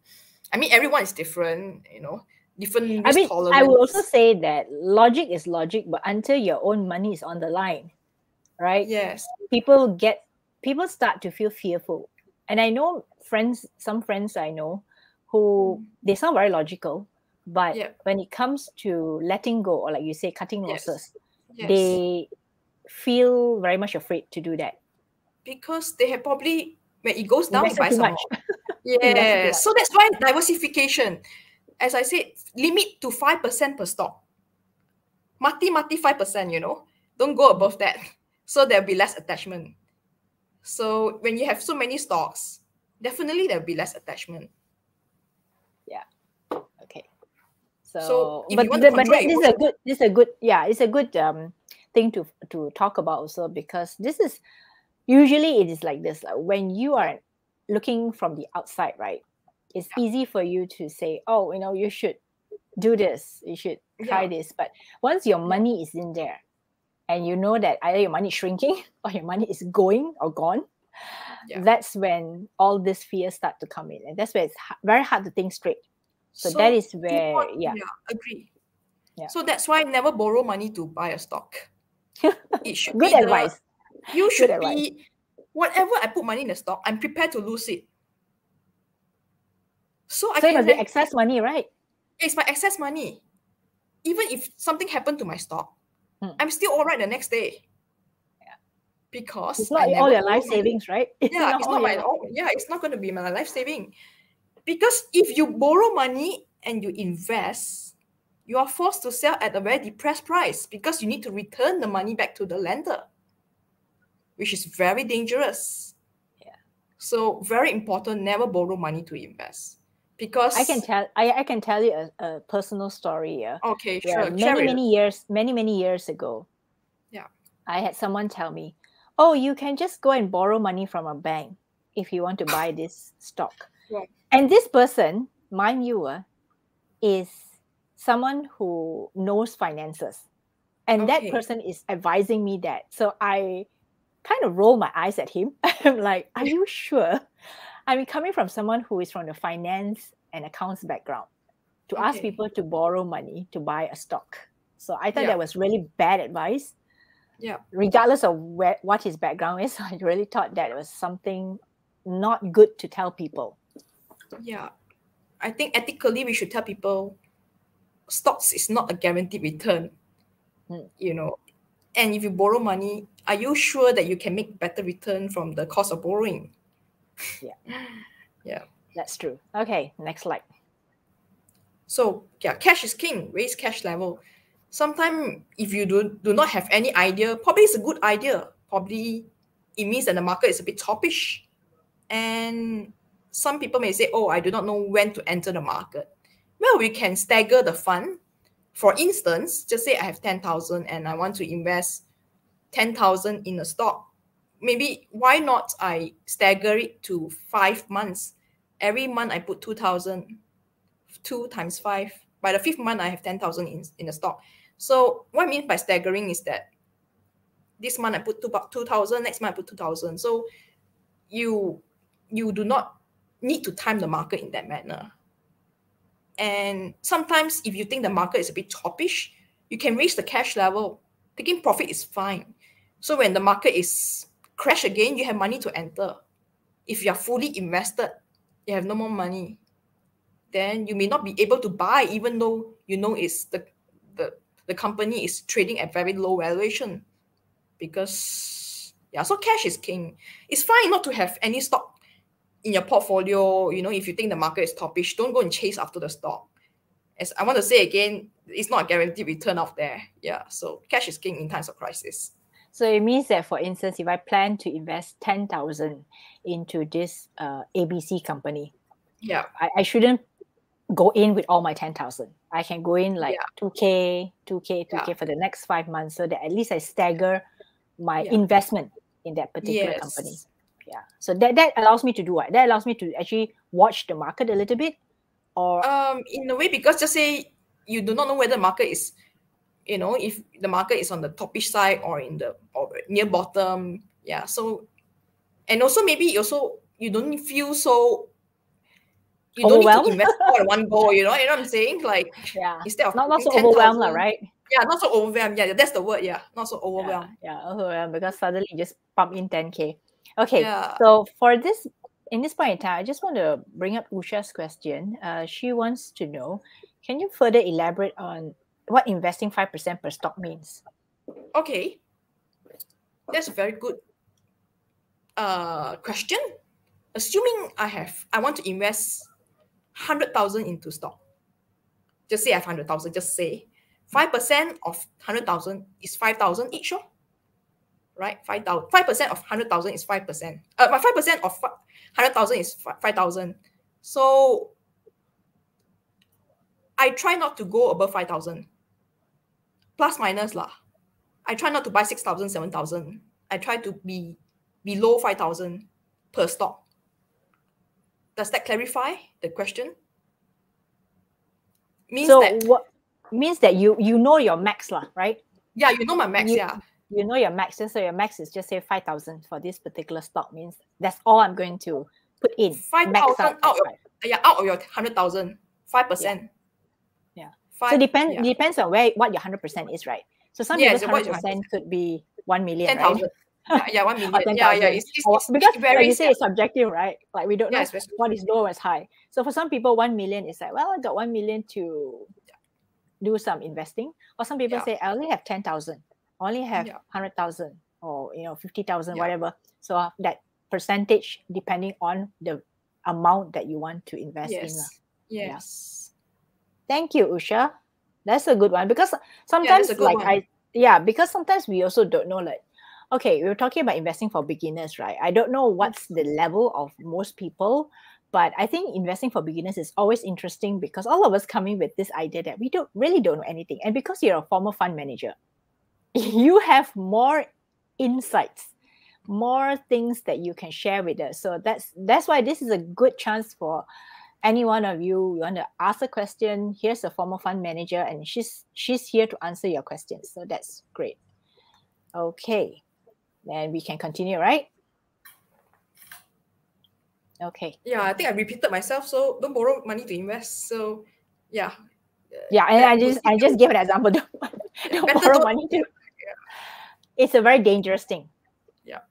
I mean, everyone is different. You know, different i mean tolerance. i will also say that logic is logic but until your own money is on the line right yes. people get people start to feel fearful and i know friends some friends i know who mm. they sound very logical but Yeah. when it comes to letting go or like you say cutting losses Yes. they feel very much afraid to do that because they have probably when it goes down, you Invested buy too some much. (laughs) Yeah. So that's why diversification, as I said, limit to five percent per stock. Mati mati five percent. You know, don't go above that. So there'll be less attachment. So when you have so many stocks, definitely there'll be less attachment. Yeah. Okay So, So but the- but control that- your this is a good this is a good yeah it's a good um thing to to talk about also because this is usually it is like this like when you are looking from the outside right it's easy for you to say oh you know you should do this you should try Yeah. this but once your money is in there and you know that either your money is shrinking (laughs) or your money is going or gone Yeah. that's when all these fears start to come in and that's where it's very hard to think straight so, that is where want- yeah agree. Yeah. So that's why I never borrow money to buy a stock. (laughs) It should good be the- advice you should advice. be whatever I put money in the stock, I'm prepared to lose it. So I so it can have- excess money right it's my excess money. Even if something happened to my stock, Hmm. I'm still all right the next day. Because it's not all your life savings right Yeah, (laughs) it's not my Yeah, it's not going to be my life saving. Because if you borrow money and you invest, you are forced to sell at a very depressed price because you need to return the money back to the lender, which is very dangerous. Yeah. So very important. Never borrow money to invest because I can tell I, I can tell you a, a personal story here. Okay, sure. share many it. many years many many years ago Yeah. i had someone tell me oh you can just go and borrow money from a bank if you want to buy this stock Right. and this person mind you uh, is someone who knows finances and that person is advising me that so i kind of roll my eyes at him (laughs) i'm like are you sure i mean coming from someone who is from the finance and accounts background to ask people to borrow money to buy a stock so i thought Yeah. that was really bad advice Yeah. regardless of where, what his background is (laughs) i really thought that it was something not good to tell people Yeah. I think ethically we should tell people stocks is not a guaranteed return. Hmm. You know. And if you borrow money, are you sure that you can make better return from the cost of borrowing? Yeah. (laughs) yeah. That's true okay next slide So yeah, cash is king. Raise cash level. Sometimes if you do do not have any idea, probably it's a good idea. Probably it means that the market is a bit toppish. And some people may say, oh, I do not know when to enter the market. Well, we can stagger the fund. For instance, just say I have 10,000 and I want to invest 10,000 in a stock. Maybe why not I stagger it to five months? Every month I put 2,000 two times five. By the fifth month, I have 10,000 in, in the stock. So what I mean by staggering is that this month I put two, 2,000, next month I put 2,000. So you, you do not need to time the market in that manner. And sometimes if you think the market is a bit toppish, you can raise the cash level. Taking profit is fine. So when the market is crash again, you have money to enter. If you are fully invested, you have no more money then you may not be able to buy even though you know it's the the, the company is trading at very low valuation. Because yeah so cash is king. It's fine not to have any stock in your portfolio. You know if you think the market is topish, don't go and chase after the stock. As i want to say again it's not a guaranteed return out there. Yeah so cash is king in times of crisis so it means that for instance if i plan to invest 10000 into this uh, abc company yeah I, I shouldn't go in with all my 10,000. I can go in like 2K, 2K, 2K for the next five months so that at least I stagger my Yeah. investment in that particular yes company. Yeah. So that, that allows me to do what? That allows me to actually watch the market a little bit or um in a way because just say you do not know whether the market is you know if the market is on the topish side or in the or near bottom yeah so and also maybe also you don't feel so you don't need to Overwhelmed? invest all in one go you know you know what i'm saying like yeah. instead of Not, not so putting overwhelmed, lah, 10,000 right? yeah not so overwhelmed yeah that's the word yeah not so Yeah, overwhelmed yeah, overwhelmed because suddenly you just pump in 10K. Okay. yeah So for this, in this point in time, I just want to bring up Usha's question. Uh, she wants to know, can you further elaborate on what investing 5% per stock means? Okay. That's a very good uh question. Assuming I have I want to invest 100,000 into stock. Just say I have 100,000, just say 5% of 100,000 is 5,000 each, oh? right? 5,000. 5% of 100,000 is 5%. Uh, but 5% of 100,000 is 5,000. So I try not to go above 5,000. Plus minus lah. I try not to buy 6,000, 7,000. I try to be below 5,000 per stock. Does that clarify the question? Means so that, what means that you you know your max lah, right? Yeah, you know my max, you, yeah. You know your max. So your max is just say 5,000 for this particular stock means that's all I'm going to put in. 5,000 out, out, of, yeah, out of your 100,000, 5%. Yeah. Yeah. Five, so depend, yeah. depends on where what your 100% is, right? So some yeah, people's 100% could be 1 million, 10, right? (laughs) yeah, yeah, one million. yeah, yeah. It's, it's, it's because very, like you say it's subjective, right? Like we don't know what is low, as high. So for some people, one million is like, well, I got one million to do some investing. Or some people yeah. say, I only have ten thousand, only have yeah. hundred thousand, or you know, fifty thousand, yeah. whatever. So uh, that percentage depending on the amount that you want to invest yes. in. Yes. Thank you, Usha. That's a good one because sometimes like one. I yeah, because sometimes we also don't know like okay, we were talking about investing for beginners, right? I don't know what's the level of most people, but I think investing for beginners is always interesting because all of us coming with this idea that we don't really don't know anything. And because you're a former fund manager, (laughs) you have more insights, more things that you can share with us. So that's that's why this is a good chance for any one of you you want to ask a question here's a former fund manager and she's she's here to answer your questions so that's great okay then we can continue, right? Okay. Yeah, I think I repeated myself. So don't borrow money to invest. So yeah. Yeah, and I just I just gave an example. (laughs) Don't, don't borrow money to. (laughs) Yeah. It's a very dangerous thing. Yeah.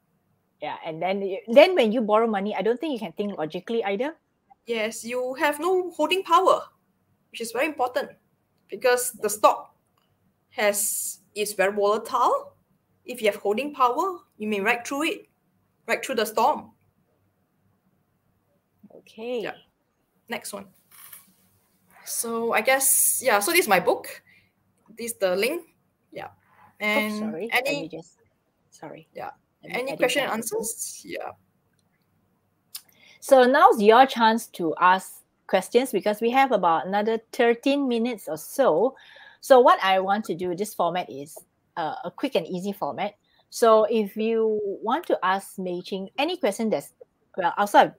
Yeah, and then then when you borrow money, I don't think you can think logically either. Yes, you have no holding power, which is very important because the stock has is very volatile if you have holding power, you may ride through it, ride through the storm. Okay. Yeah. Next one. So I guess yeah. So this is my book. This is the link. Yeah. Oh, and oh, sorry. Any just sorry. Yeah. Any question and answers? Yeah. So now's your chance to ask questions because we have about another 13 minutes or so. So what I want to do this format is uh, a quick and easy format. So if you want to ask Mei Ching any question that's well outside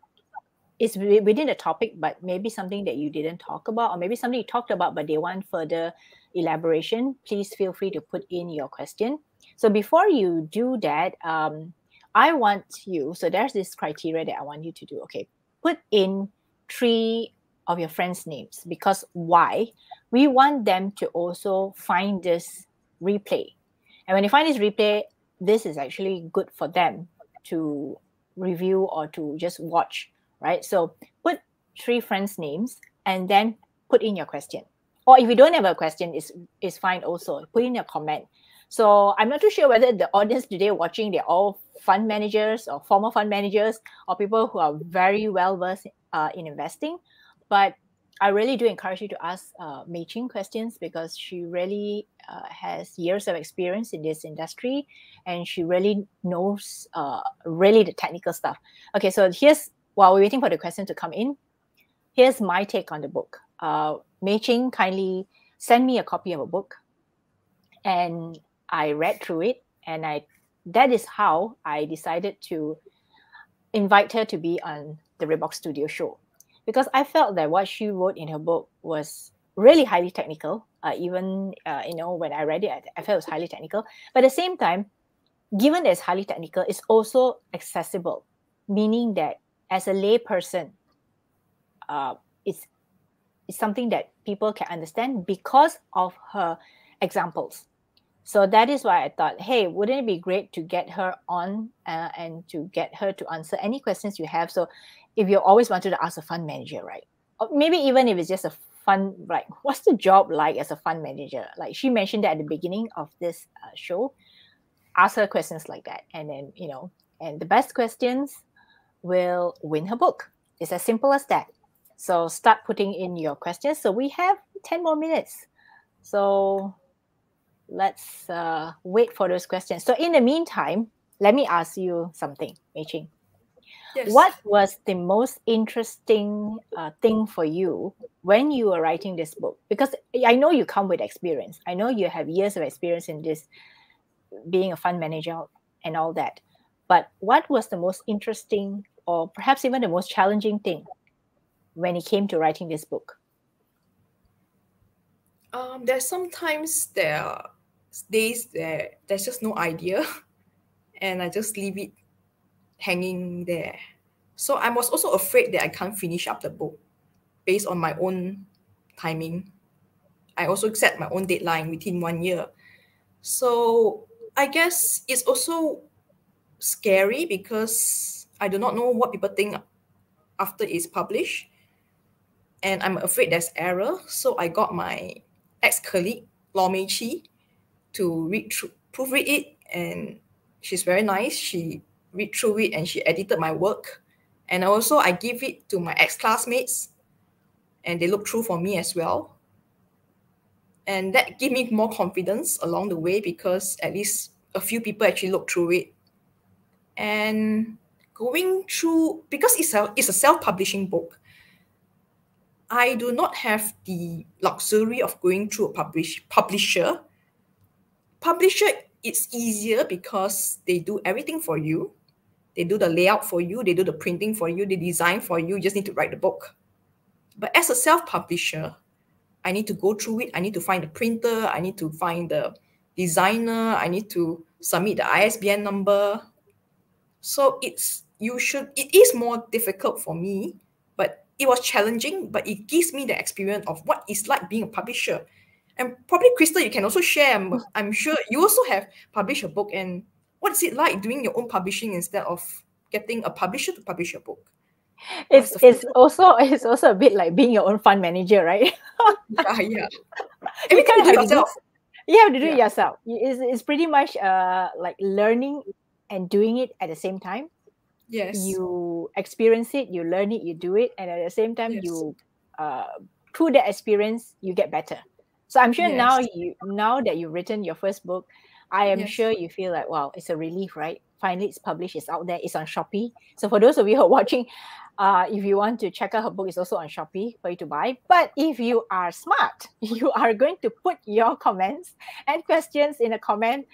it's within the topic, but maybe something that you didn't talk about, or maybe something you talked about but they want further elaboration, please feel free to put in your question. So before you do that, um, I want you, so there's this criteria that I want you to do. Okay, put in three of your friends' names because why? We want them to also find this replay and when you find this replay, this is actually good for them to review or to just watch, right? So put three friends' names and then put in your question. Or if you don't have a question, is is fine also. Put in your comment. So I'm not too sure whether the audience today watching they're all fund managers or former fund managers or people who are very well versed uh, in investing. But I really do encourage you to ask uh, Mei Ching questions because she really uh, has years of experience in this industry and she really knows uh, really the technical stuff. Okay, so here's while we're waiting for the question to come in, here's my take on the book. Uh, Mei Ching kindly sent me a copy of a book and I read through it and I that is how I decided to invite her to be on the Redbox Studio show because I felt that what she wrote in her book was really highly technical. Uh, even uh, you know when I read it, I, I felt it was highly technical. But at the same time, given that it's highly technical, it's also accessible, meaning that as a layperson, uh, it's it's something that people can understand because of her examples. So that is why I thought, hey, wouldn't it be great to get her on uh, and to get her to answer any questions you have? So if you always wanted to ask a fund manager, right? Or maybe even if it's just a fund, like (laughs) what's the job like as a fund manager? Like she mentioned that at the beginning of this uh, show, ask her questions like that, and then you know, and the best questions will win her book. It's as simple as that. So start putting in your questions. So we have ten more minutes. So let's uh, wait for those questions. So in the meantime, let me ask you something, Mei Ching Yes. What was the most interesting uh, thing for you when you were writing this book? Because I know you come with experience. I know you have years of experience in this, being a fund manager and all that. But what was the most interesting, or perhaps even the most challenging thing when it came to writing this book? Um, there's sometimes there are days that there's just no idea, (laughs) and I just leave it hanging there. So I was also afraid that I can't finish up the book based on my own timing. I also set my own deadline within one year. So I guess it's also scary because I do not know what people think after it's published. And I'm afraid there's error. So I got my ex-colleague, Law Mei Chi, to read through, proofread it. And she's very nice. She read through it and she edited my work. And also I give it to my ex-classmates and they look through for me as well. And that gave me more confidence along the way because at least a few people actually looked through it. And going through because it's a it's a self-publishing book. I do not have the luxury of going through a publish publisher. Publisher it's easier because they do everything for you they do the layout for you, they do the printing for you, they design for you. You just need to write the book. But as a self publisher, I need to go through it. I need to find the printer. I need to find the designer. I need to submit the ISBN number. So it's you should it is more difficult for me, but it was challenging, but it gives me the experience of what it's like being a publisher. And probably Krista, you can also share. I'm, I'm sure you also have published a book and what is it like doing your own publishing instead of getting a publisher to publish your book? It's it's also (laughs) it's also a bit like being your own fund manager, right? (laughs) yeah, yeah. (laughs) Everything you do it yourself. You have to do yeah. it yourself. It's, it's pretty much uh like learning and doing it at the same time. Yes. You experience it, you learn it, you do it, and at the same time yes. you uh through that experience you get better. So I'm sure yes. now you now that you've written your first book, I am yes. sure you feel like, wow, it's a relief, right? Finally, it's published, it's out there, it's on Shopee. So for those of you who are watching, uh, if you want to check out her book, it's also on Shopee for you to buy. But if you are smart, (laughs) you are going to put your comments and questions in the comment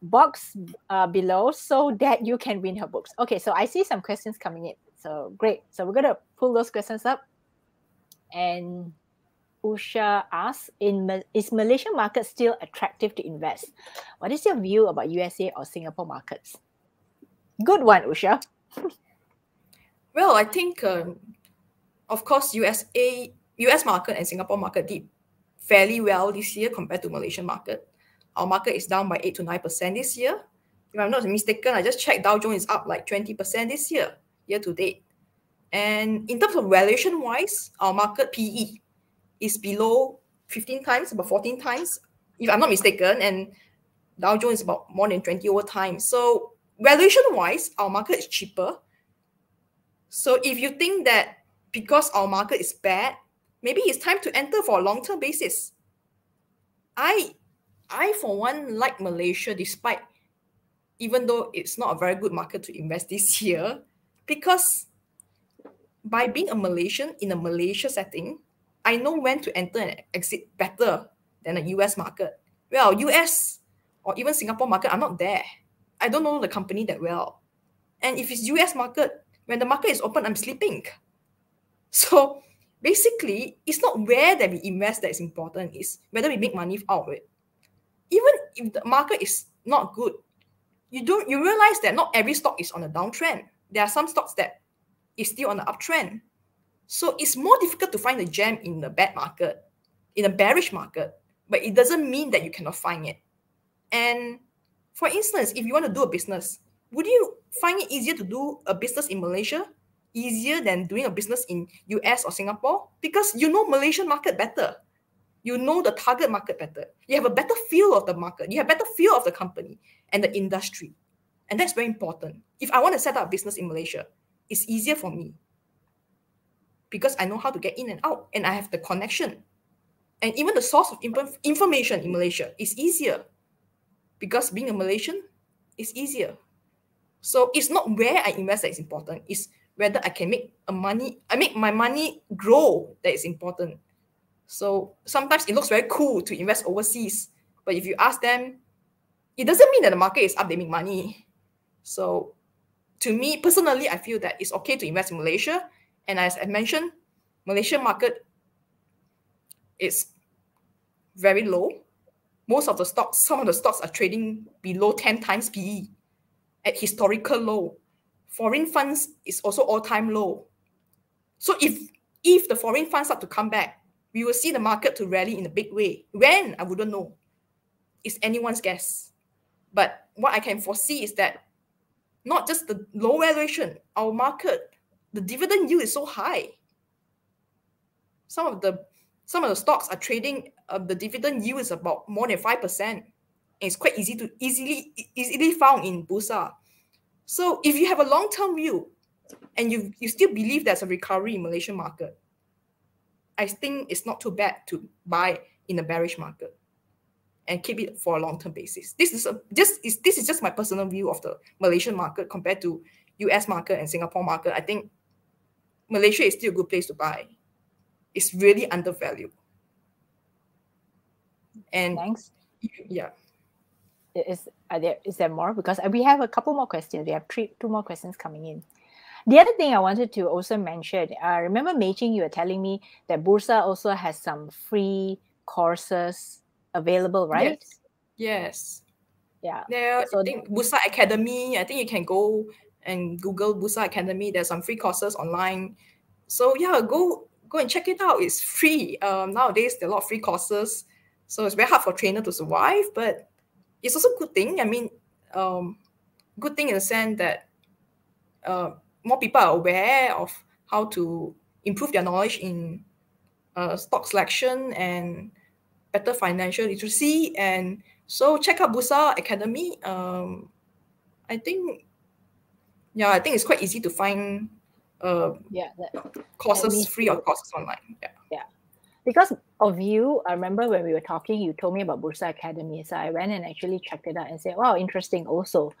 box uh, below so that you can win her books. Okay, so I see some questions coming in. So great. So we're going to pull those questions up. And Usha asks, in is Malaysian market still attractive to invest? What is your view about USA or Singapore markets? Good one, Usha. well, I think, um, of course, USA, US market and Singapore market did fairly well this year compared to Malaysian market. Our market is down by 8 to 9% this year. If I'm not mistaken, I just checked Dow Jones is up like 20% this year, year to date. And in terms of valuation wise, our market PE is below 15 times, about 14 times, if I'm not mistaken, and Dow Jones is about more than 20 over times. So valuation wise, our market is cheaper. So if you think that because our market is bad, maybe it's time to enter for a long-term basis. I I for one like Malaysia despite even though it's not a very good market to invest this (laughs) year, because by being a Malaysian in a Malaysia setting, I know when to enter and exit better than the US market. Well, US or even Singapore market, I'm not there. I don't know the company that well. And if it's US market, when the market is open, I'm sleeping. (laughs) So basically, it's not where that we invest that is important, it's whether we make money out of it. Even if the market is not good, you don't you realize that not every stock is on a downtrend. There are some stocks that is still on the uptrend. So it's more difficult to find a gem in a bad market, in a bearish market, but it doesn't mean that you cannot find it. And for instance, if you want to do a business, would you find it easier to do a business in Malaysia easier than doing a business in US or Singapore? Because you know Malaysian market better. You know the target market better. You have a better feel of the market. You have better feel of the company and the industry. And that's very important. If I want to set up a business in Malaysia, it's easier for me because I know how to get in and out and I have the connection. And even the source of inf- information in Malaysia is easier because being a Malaysian is easier. So it's not where I invest that is important. It's whether I can make a money, I make my money grow that is important. So sometimes it looks very cool to invest overseas, but if you ask them, it doesn't mean that the market is up, they make money. So to me personally, I feel that it's okay to invest in Malaysia. And as I mentioned, Malaysian market is very low. Most of the stocks, some of the stocks are trading below 10 times PE at historical low. Foreign funds is also all-time low. So if if the foreign funds start to come back, we will see the market to rally in a big way. When I wouldn't know. It's anyone's guess. But what I can foresee is that not just the low valuation, our market, the dividend yield is so high. Some of the some of the stocks are trading uh, the dividend yield is about more than five percent. It's quite easy to easily easily found in Bursa. So if you have a long term view, and you you still believe there's a recovery in Malaysian market, I think it's not too bad to buy in a bearish market and keep it for a long term basis. This is a just is this is just my personal view of the Malaysian market compared to US market and Singapore market. I think Malaysia is still a good place to buy. It's really undervalued. And Thanks. yeah. Is are there is there more? Because uh, we have a couple more questions. We have three two more questions coming in. The other thing I wanted to also mention, I remember Mei Ching, you were telling me that Bursa also has some free courses available, right? Yes. yes. Yeah. There, so I think Bursa Academy. I think you can go and Google Bursa Academy. There's some free courses online. So yeah, go go and check it out. It's free. Um, nowadays there are a lot of free courses. So it's very hard for trainer to survive, but it's also a good thing. I mean, um, good thing in the sense that uh, more people are aware of how to improve their knowledge in uh, stock selection and better financial literacy. And so check out Bursa Academy. Um, I think, yeah, I think it's quite easy to find uh, yeah, that, courses free or courses online. Yeah. Yeah. Because of you, I remember when we were talking, you told me about Bursa Academy. So I went and actually checked it out and said, wow, interesting also.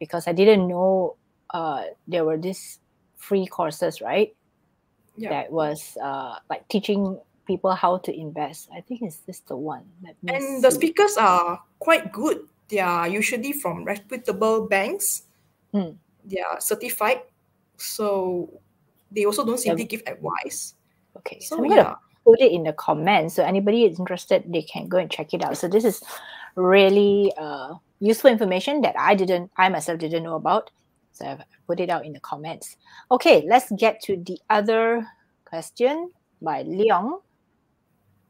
Because I didn't know uh, there were these free courses, right? Yeah. That was uh, like teaching people how to invest. I think is this the one. and see. the speakers are quite good. They are usually from reputable banks. Hmm. They are certified, so they also don't simply yeah. give advice. Okay, so, so I'm gonna put it in the comments. So anybody is interested, they can go and check it out. So this is really uh, useful information that I didn't, I myself didn't know about. So I've put it out in the comments. Okay, let's get to the other question by Leong.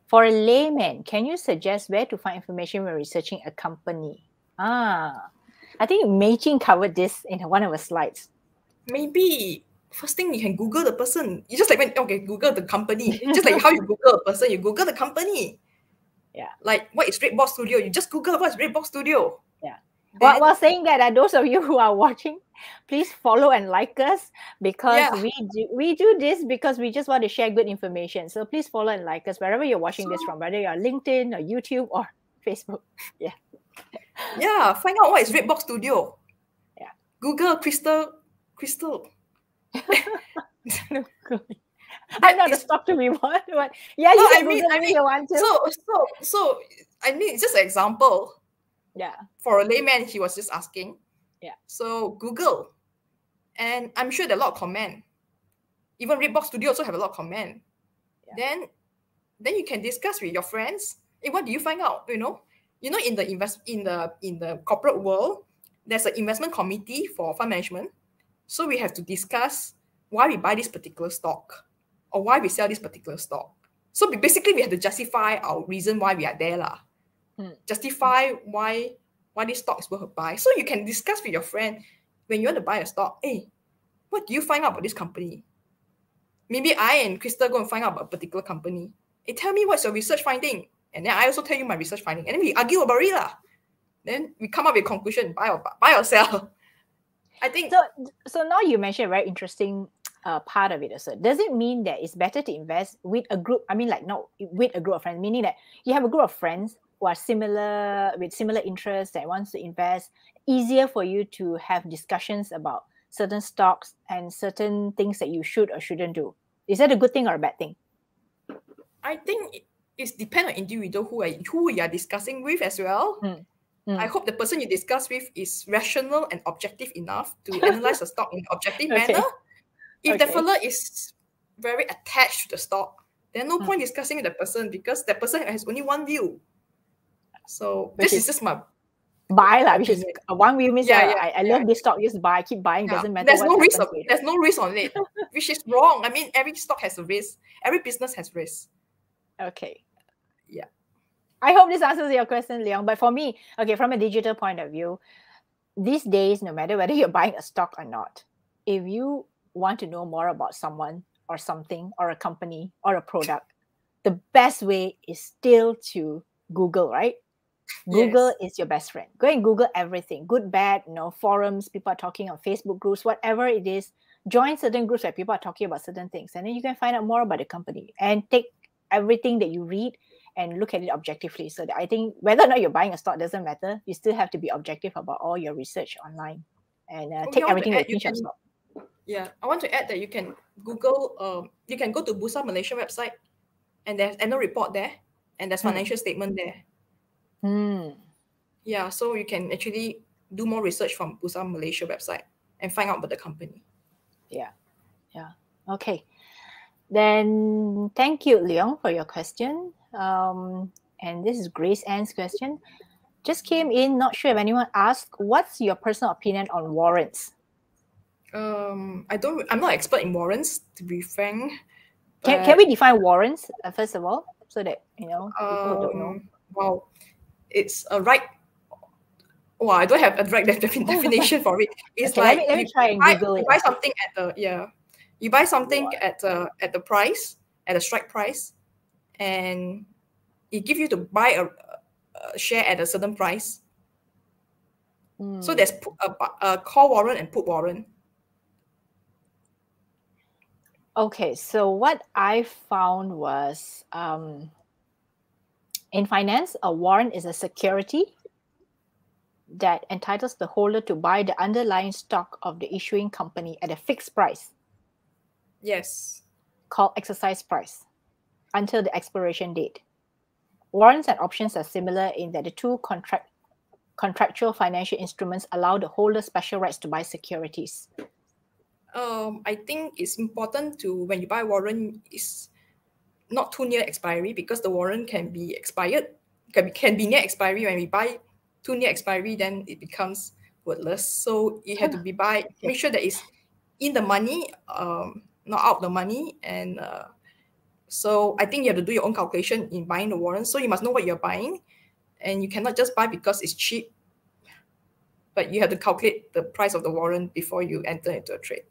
For a layman, can you suggest where to find information when researching a company? Ah, I think Mei Ching covered this in one of her slides. Maybe first thing you can Google the person. You just like when okay, Google the company. just like how you Google a person, you Google the company. Yeah. Like what is Redbox Studio? You just Google what is Redbox Studio. Yeah. While, while saying that, uh, those of you who are watching, please follow and like us because yeah. we do we do this because we just want to share good information. So please follow and like us wherever you're watching so, this from, whether you're LinkedIn or YouTube or (laughs) Facebook. Yeah. Yeah. Find out what is Redbox Studio. Yeah. Google Krista Krista. (laughs) I'm not a stock to be what, but yeah, you no, I mean, I mean, you want to. So, so, so, I mean, just an example. Yeah. For a layman, he was just asking. Yeah. So Google, and I'm sure there are a lot of comment. Even Redbox Studio also have a lot of comment. Yeah. Then, then you can discuss with your friends. Hey, what do you find out? You know, you know, in the invest in the in the corporate world, there's an investment committee for fund management. So we have to discuss why we buy this particular stock or why we sell this particular stock. So basically, we have to justify our reason why we are there, lah. Hmm. Justify why why this stock is worth a buy. So you can discuss with your friend when you want to buy a stock. Hey, what do you find out about this company? Maybe I and Krista go and find out about a particular company. Hey, tell me what's your research finding, and then I also tell you my research finding, and then we argue about it lah. Then we come up with a conclusion: buy or buy or sell. (laughs) I think so. So now you mentioned a very interesting uh, part of it also. Does it mean that it's better to invest with a group? I mean, like not with a group of friends, meaning that you have a group of friends who are similar with similar interests that wants to invest, easier for you to have discussions about certain stocks and certain things that you should or shouldn't do. Is that a good thing or a bad thing? I think it's depend on individual who are, who you are discussing with as well. Mm. Mm. I hope the person you discuss with is rational and objective enough to (laughs) analyze the stock in an objective okay. manner. If okay. the fellow is very attached to the stock, then no mm. point discussing with the person because that person has only one view. So which this is, is just my buy lah, which is one view means yeah, yeah, I, I yeah. love this stock, just buy, keep buying, yeah. doesn't matter. There's no risk of, there's no risk on it, which is wrong. I mean, every stock has a risk, every business has risk. Okay. Yeah. I hope this answers your question, Leon. But for me, okay, from a digital point of view, these days, no matter whether you're buying a stock or not, if you want to know more about someone or something or a company or a product, the best way is still to Google, right? Google yes. is your best friend. Go and Google everything, good, bad, you know, forums, people are talking on Facebook groups, whatever it is. Join certain groups where people are talking about certain things, and then you can find out more about the company and take everything that you read and look at it objectively. So I think whether or not you're buying a stock doesn't matter. You still have to be objective about all your research online and uh, take everything a pinch of salt. Yeah, I want to add that you can Google. Um, you can go to Bursa Malaysia website, and there's annual report there, and there's hmm. financial mm. statement there. Mm. Yeah, so you can actually do more research from Bursa Malaysia website and find out about the company. Yeah, yeah. Okay. Then thank you, Leong, for your question. Um, and this is Grace Ann's question. Just came in, not sure if anyone asked, what's your personal opinion on warrants? Um, I don't. I'm not expert in warrants, to be frank. Can, can we define warrants uh, first of all, so that you know people um, don't know? Well, it's a right. Well, I don't have a right (laughs) (laughs) definition for it. It's okay, like let me, let me try and buy, Google it. buy something at the yeah you buy something at the at the price at a strike price, and it gives you to buy a, a share at a certain price. Mm. So there's a, a call warrant and put warrant. Okay, so what I found was um, in finance, a warrant is a security that entitles the holder to buy the underlying stock of the issuing company at a fixed price Yes. Called exercise price until the expiration date. Warrants and options are similar in that the two contract contractual financial instruments allow the holder special rights to buy securities. Um, I think it's important to when you buy warrant is not too near expiry because the warrant can be expired, can be, can be near expiry. When we buy too near expiry, then it becomes worthless. So it had to be buy. Make sure that it's in the money. Um, not out the money and uh, so i think you have to do your own calculation in buying the warrant. So you must know what you're buying and you cannot just buy because it's cheap but you have to calculate the price of the warrant before you enter into a trade.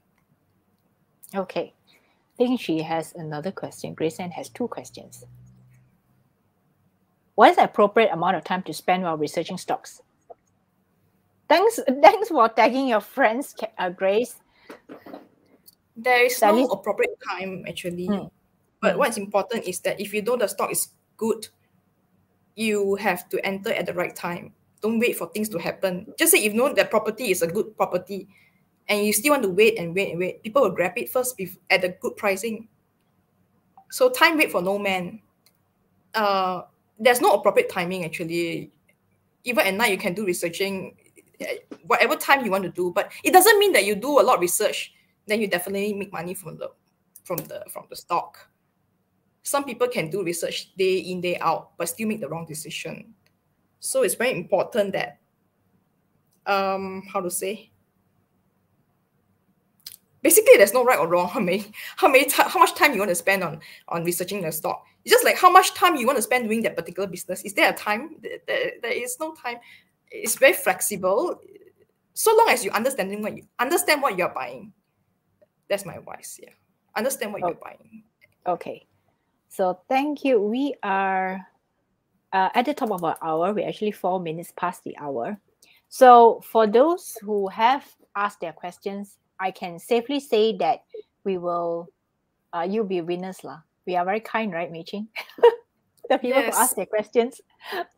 Okay. I think she has another question. Grace Ann has two questions. What is the appropriate amount of time to spend while researching stocks? Thanks (laughs) thanks for tagging your friends uh, grace there is no appropriate time actually. Mm. But mm. what's important is that if you know the stock is good, you have to enter at the right time. Don't wait for things to happen. Just say if you know that property is a good property and you still want to wait and wait and wait, people will grab it first at a good pricing. So time wait for no man. Uh, there's no appropriate timing actually. Even at night, you can do researching, eh, whatever time you want to do. But it doesn't mean that you do a lot of research then you definitely make money from the from the from the stock. Some people can do research day in day out, but still make the wrong decision. So it's very important that um how to say basically there's no right or wrong. (laughs) How many how many how much time you want to spend on on researching the stock? It's just like how much time you want to spend doing that particular business. Is there a time? There, there, is no time. It's very flexible. So long as you understanding what you understand what you're buying that's my advice. Yeah. Understand what oh. you're buying. Okay. So thank you. We are uh, at the top of our hour. We're actually four minutes past the hour. So for those who have asked their questions, I can safely say that we will, uh, you'll be winners lah. We are very kind, right, Mei Ching? (laughs) the people Yes. who ask their questions,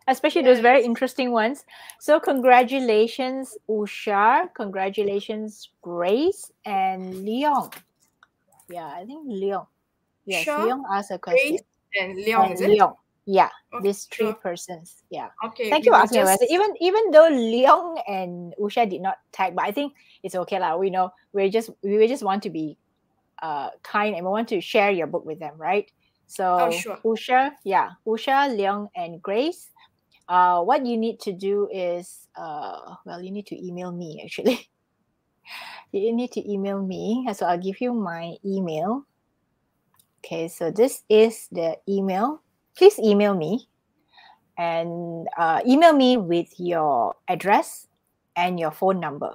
especially those very interesting ones. So, congratulations, Usha. Congratulations, Grace and Leon. Yeah, I think Leon. Yes, Sure. Leon asked a question. Grace and Leon, And? Leon. Yeah, Okay, these three sure. persons. Yeah. Okay. Thank you for asking just- Even even though Leon and Usha did not tag, but I think it's okay lah. We know we just we just want to be uh kind and we want to share your book with them, right? So Oh, sure. Usha, yeah, Usha, Leon, and Grace. Uh, what you need to do is uh well, you need to email me actually. (laughs) you need to email me. So I'll give you my email. Okay, so this is the email. Please email me and uh, email me with your address and your phone number,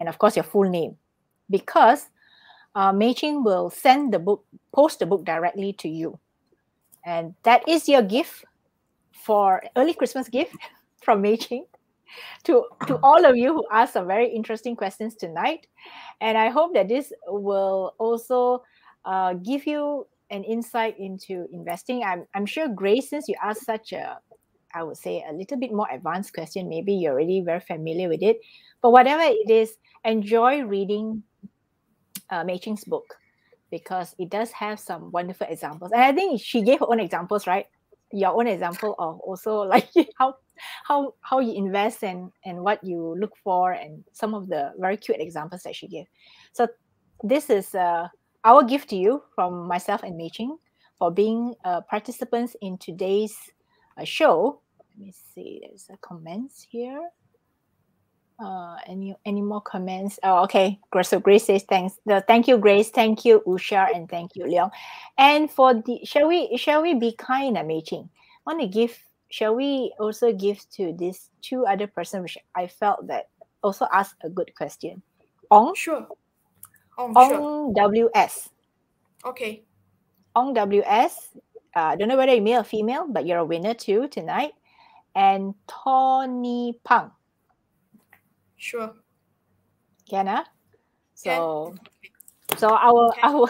and of course your full name, because uh, will send the book, post the book directly to you, and that is your gift for early Christmas gift (laughs) from Mei Ching to to all of you who asked some very interesting questions tonight, and I hope that this will also uh, give you an insight into investing. I'm I'm sure Grace, since you asked such a I would say a little bit more advanced question. Maybe you're already very familiar with it, but whatever it is, enjoy reading uh, book because it does have some wonderful examples. And I think she gave her own examples, right? Your own example of also (laughs) like how how how you invest and and what you look for and some of the very cute examples that she gave. So this is uh, our gift to you from myself and Mei Ching for being uh, participants in today's uh, show. Let me see. There's a comments here. Uh, any any more comments? Oh, okay. So Grace says thanks. The thank you, Grace. Thank you, Usha, and thank you, Leong. And for the shall we shall we be kind, Mei Ching? Want to give? Shall we also give to these two other person, which I felt that also asked a good question. Ong Sure. Oh, sure. Ong WS Okay. Ong WS. I uh, don't know whether you're male or female, but you're a winner too tonight. And Tony Pang. Sure. Can? Can. So so our Okay. our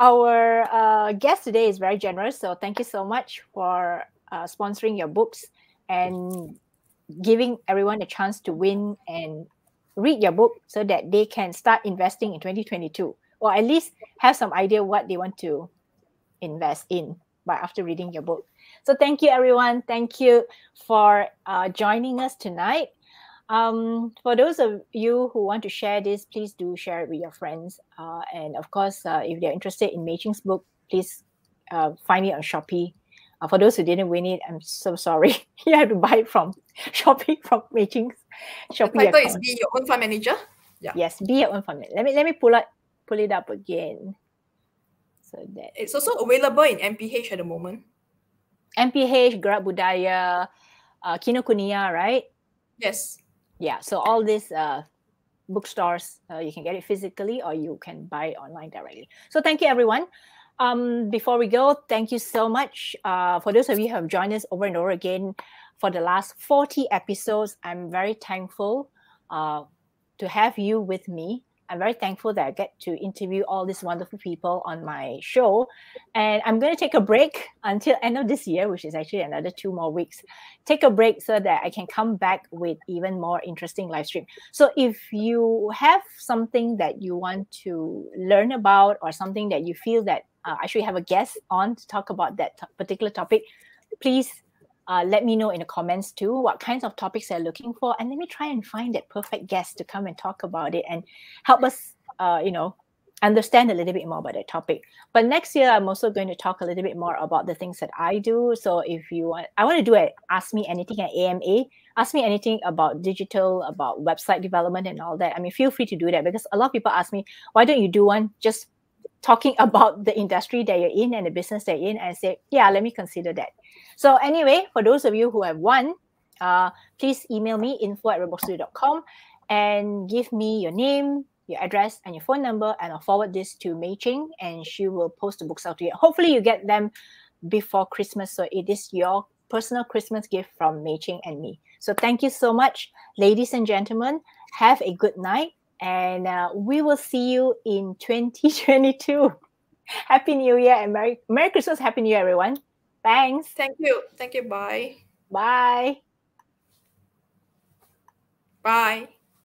our uh, guest today is very generous. So thank you so much for uh, sponsoring your books and giving everyone a chance to win and read your book so that they can start investing in 2022 or at least have some idea what they want to invest in by after reading your book. So thank you everyone. Thank you for uh, joining us tonight. Um, for those of you who want to share this, please do share it with your friends. Uh, and of course, uh, if they're interested in Mei Ching's book, please uh, find it on Shopee. Uh, for those who didn't win it, I'm so sorry. (laughs) you have to buy it from (laughs) Shopee from Mei Ching's The Shopee title is. Be Your Own Fund Manager. Yeah. Yes, be your own fund. manager. Let me let me pull up pull it up again. So that It's also available in MPH at the moment. MPH, Gerak Budaya, uh, Kinokuniya, right? Yes. Yeah. So all these uh, bookstores, uh, you can get it physically or you can buy it online directly. So thank you, everyone. Um, before we go, thank you so much uh, for those of you who have joined us over and over again for the last 40 episodes. I'm very thankful uh, to have you with me. I'm very thankful that I get to interview all these wonderful people on my show. And I'm going to take a break until end of this year, which is actually another two more weeks. Take a break so that I can come back with even more interesting live stream. So if you have something that you want to learn about or something that you feel that uh, I should have a guest on to talk about that particular topic, please uh, let me know in the comments too what kinds of topics they're looking for and let me try and find that perfect guest to come and talk about it and help us uh, you know understand a little bit more about that topic. But next year i'm also going to talk a little bit more about the things that i do. So if you want i want to do it ask me anything at ama ask me anything about digital about website development and all that. I mean feel free to do that because a lot of people ask me why don't you do one just talking (laughs) about the industry that you're in and the business that you're in? And say yeah let me consider that so anyway, for those of you who have won, uh, please email me info at redboxstudio.com and give me your name, your address, and your phone number, and I'll forward this to Mei Ching, and she will post the books out to you. Hopefully, you get them before Christmas, so it is your personal Christmas gift from Mei Ching and me. So thank you so much, ladies and gentlemen. Have a good night, and uh, we will see you in (laughs) 2022. Happy New Year and Merry Merry Christmas, Happy New Year, everyone. Thanks. Thank you. Thank you. Bye. Bye. Bye.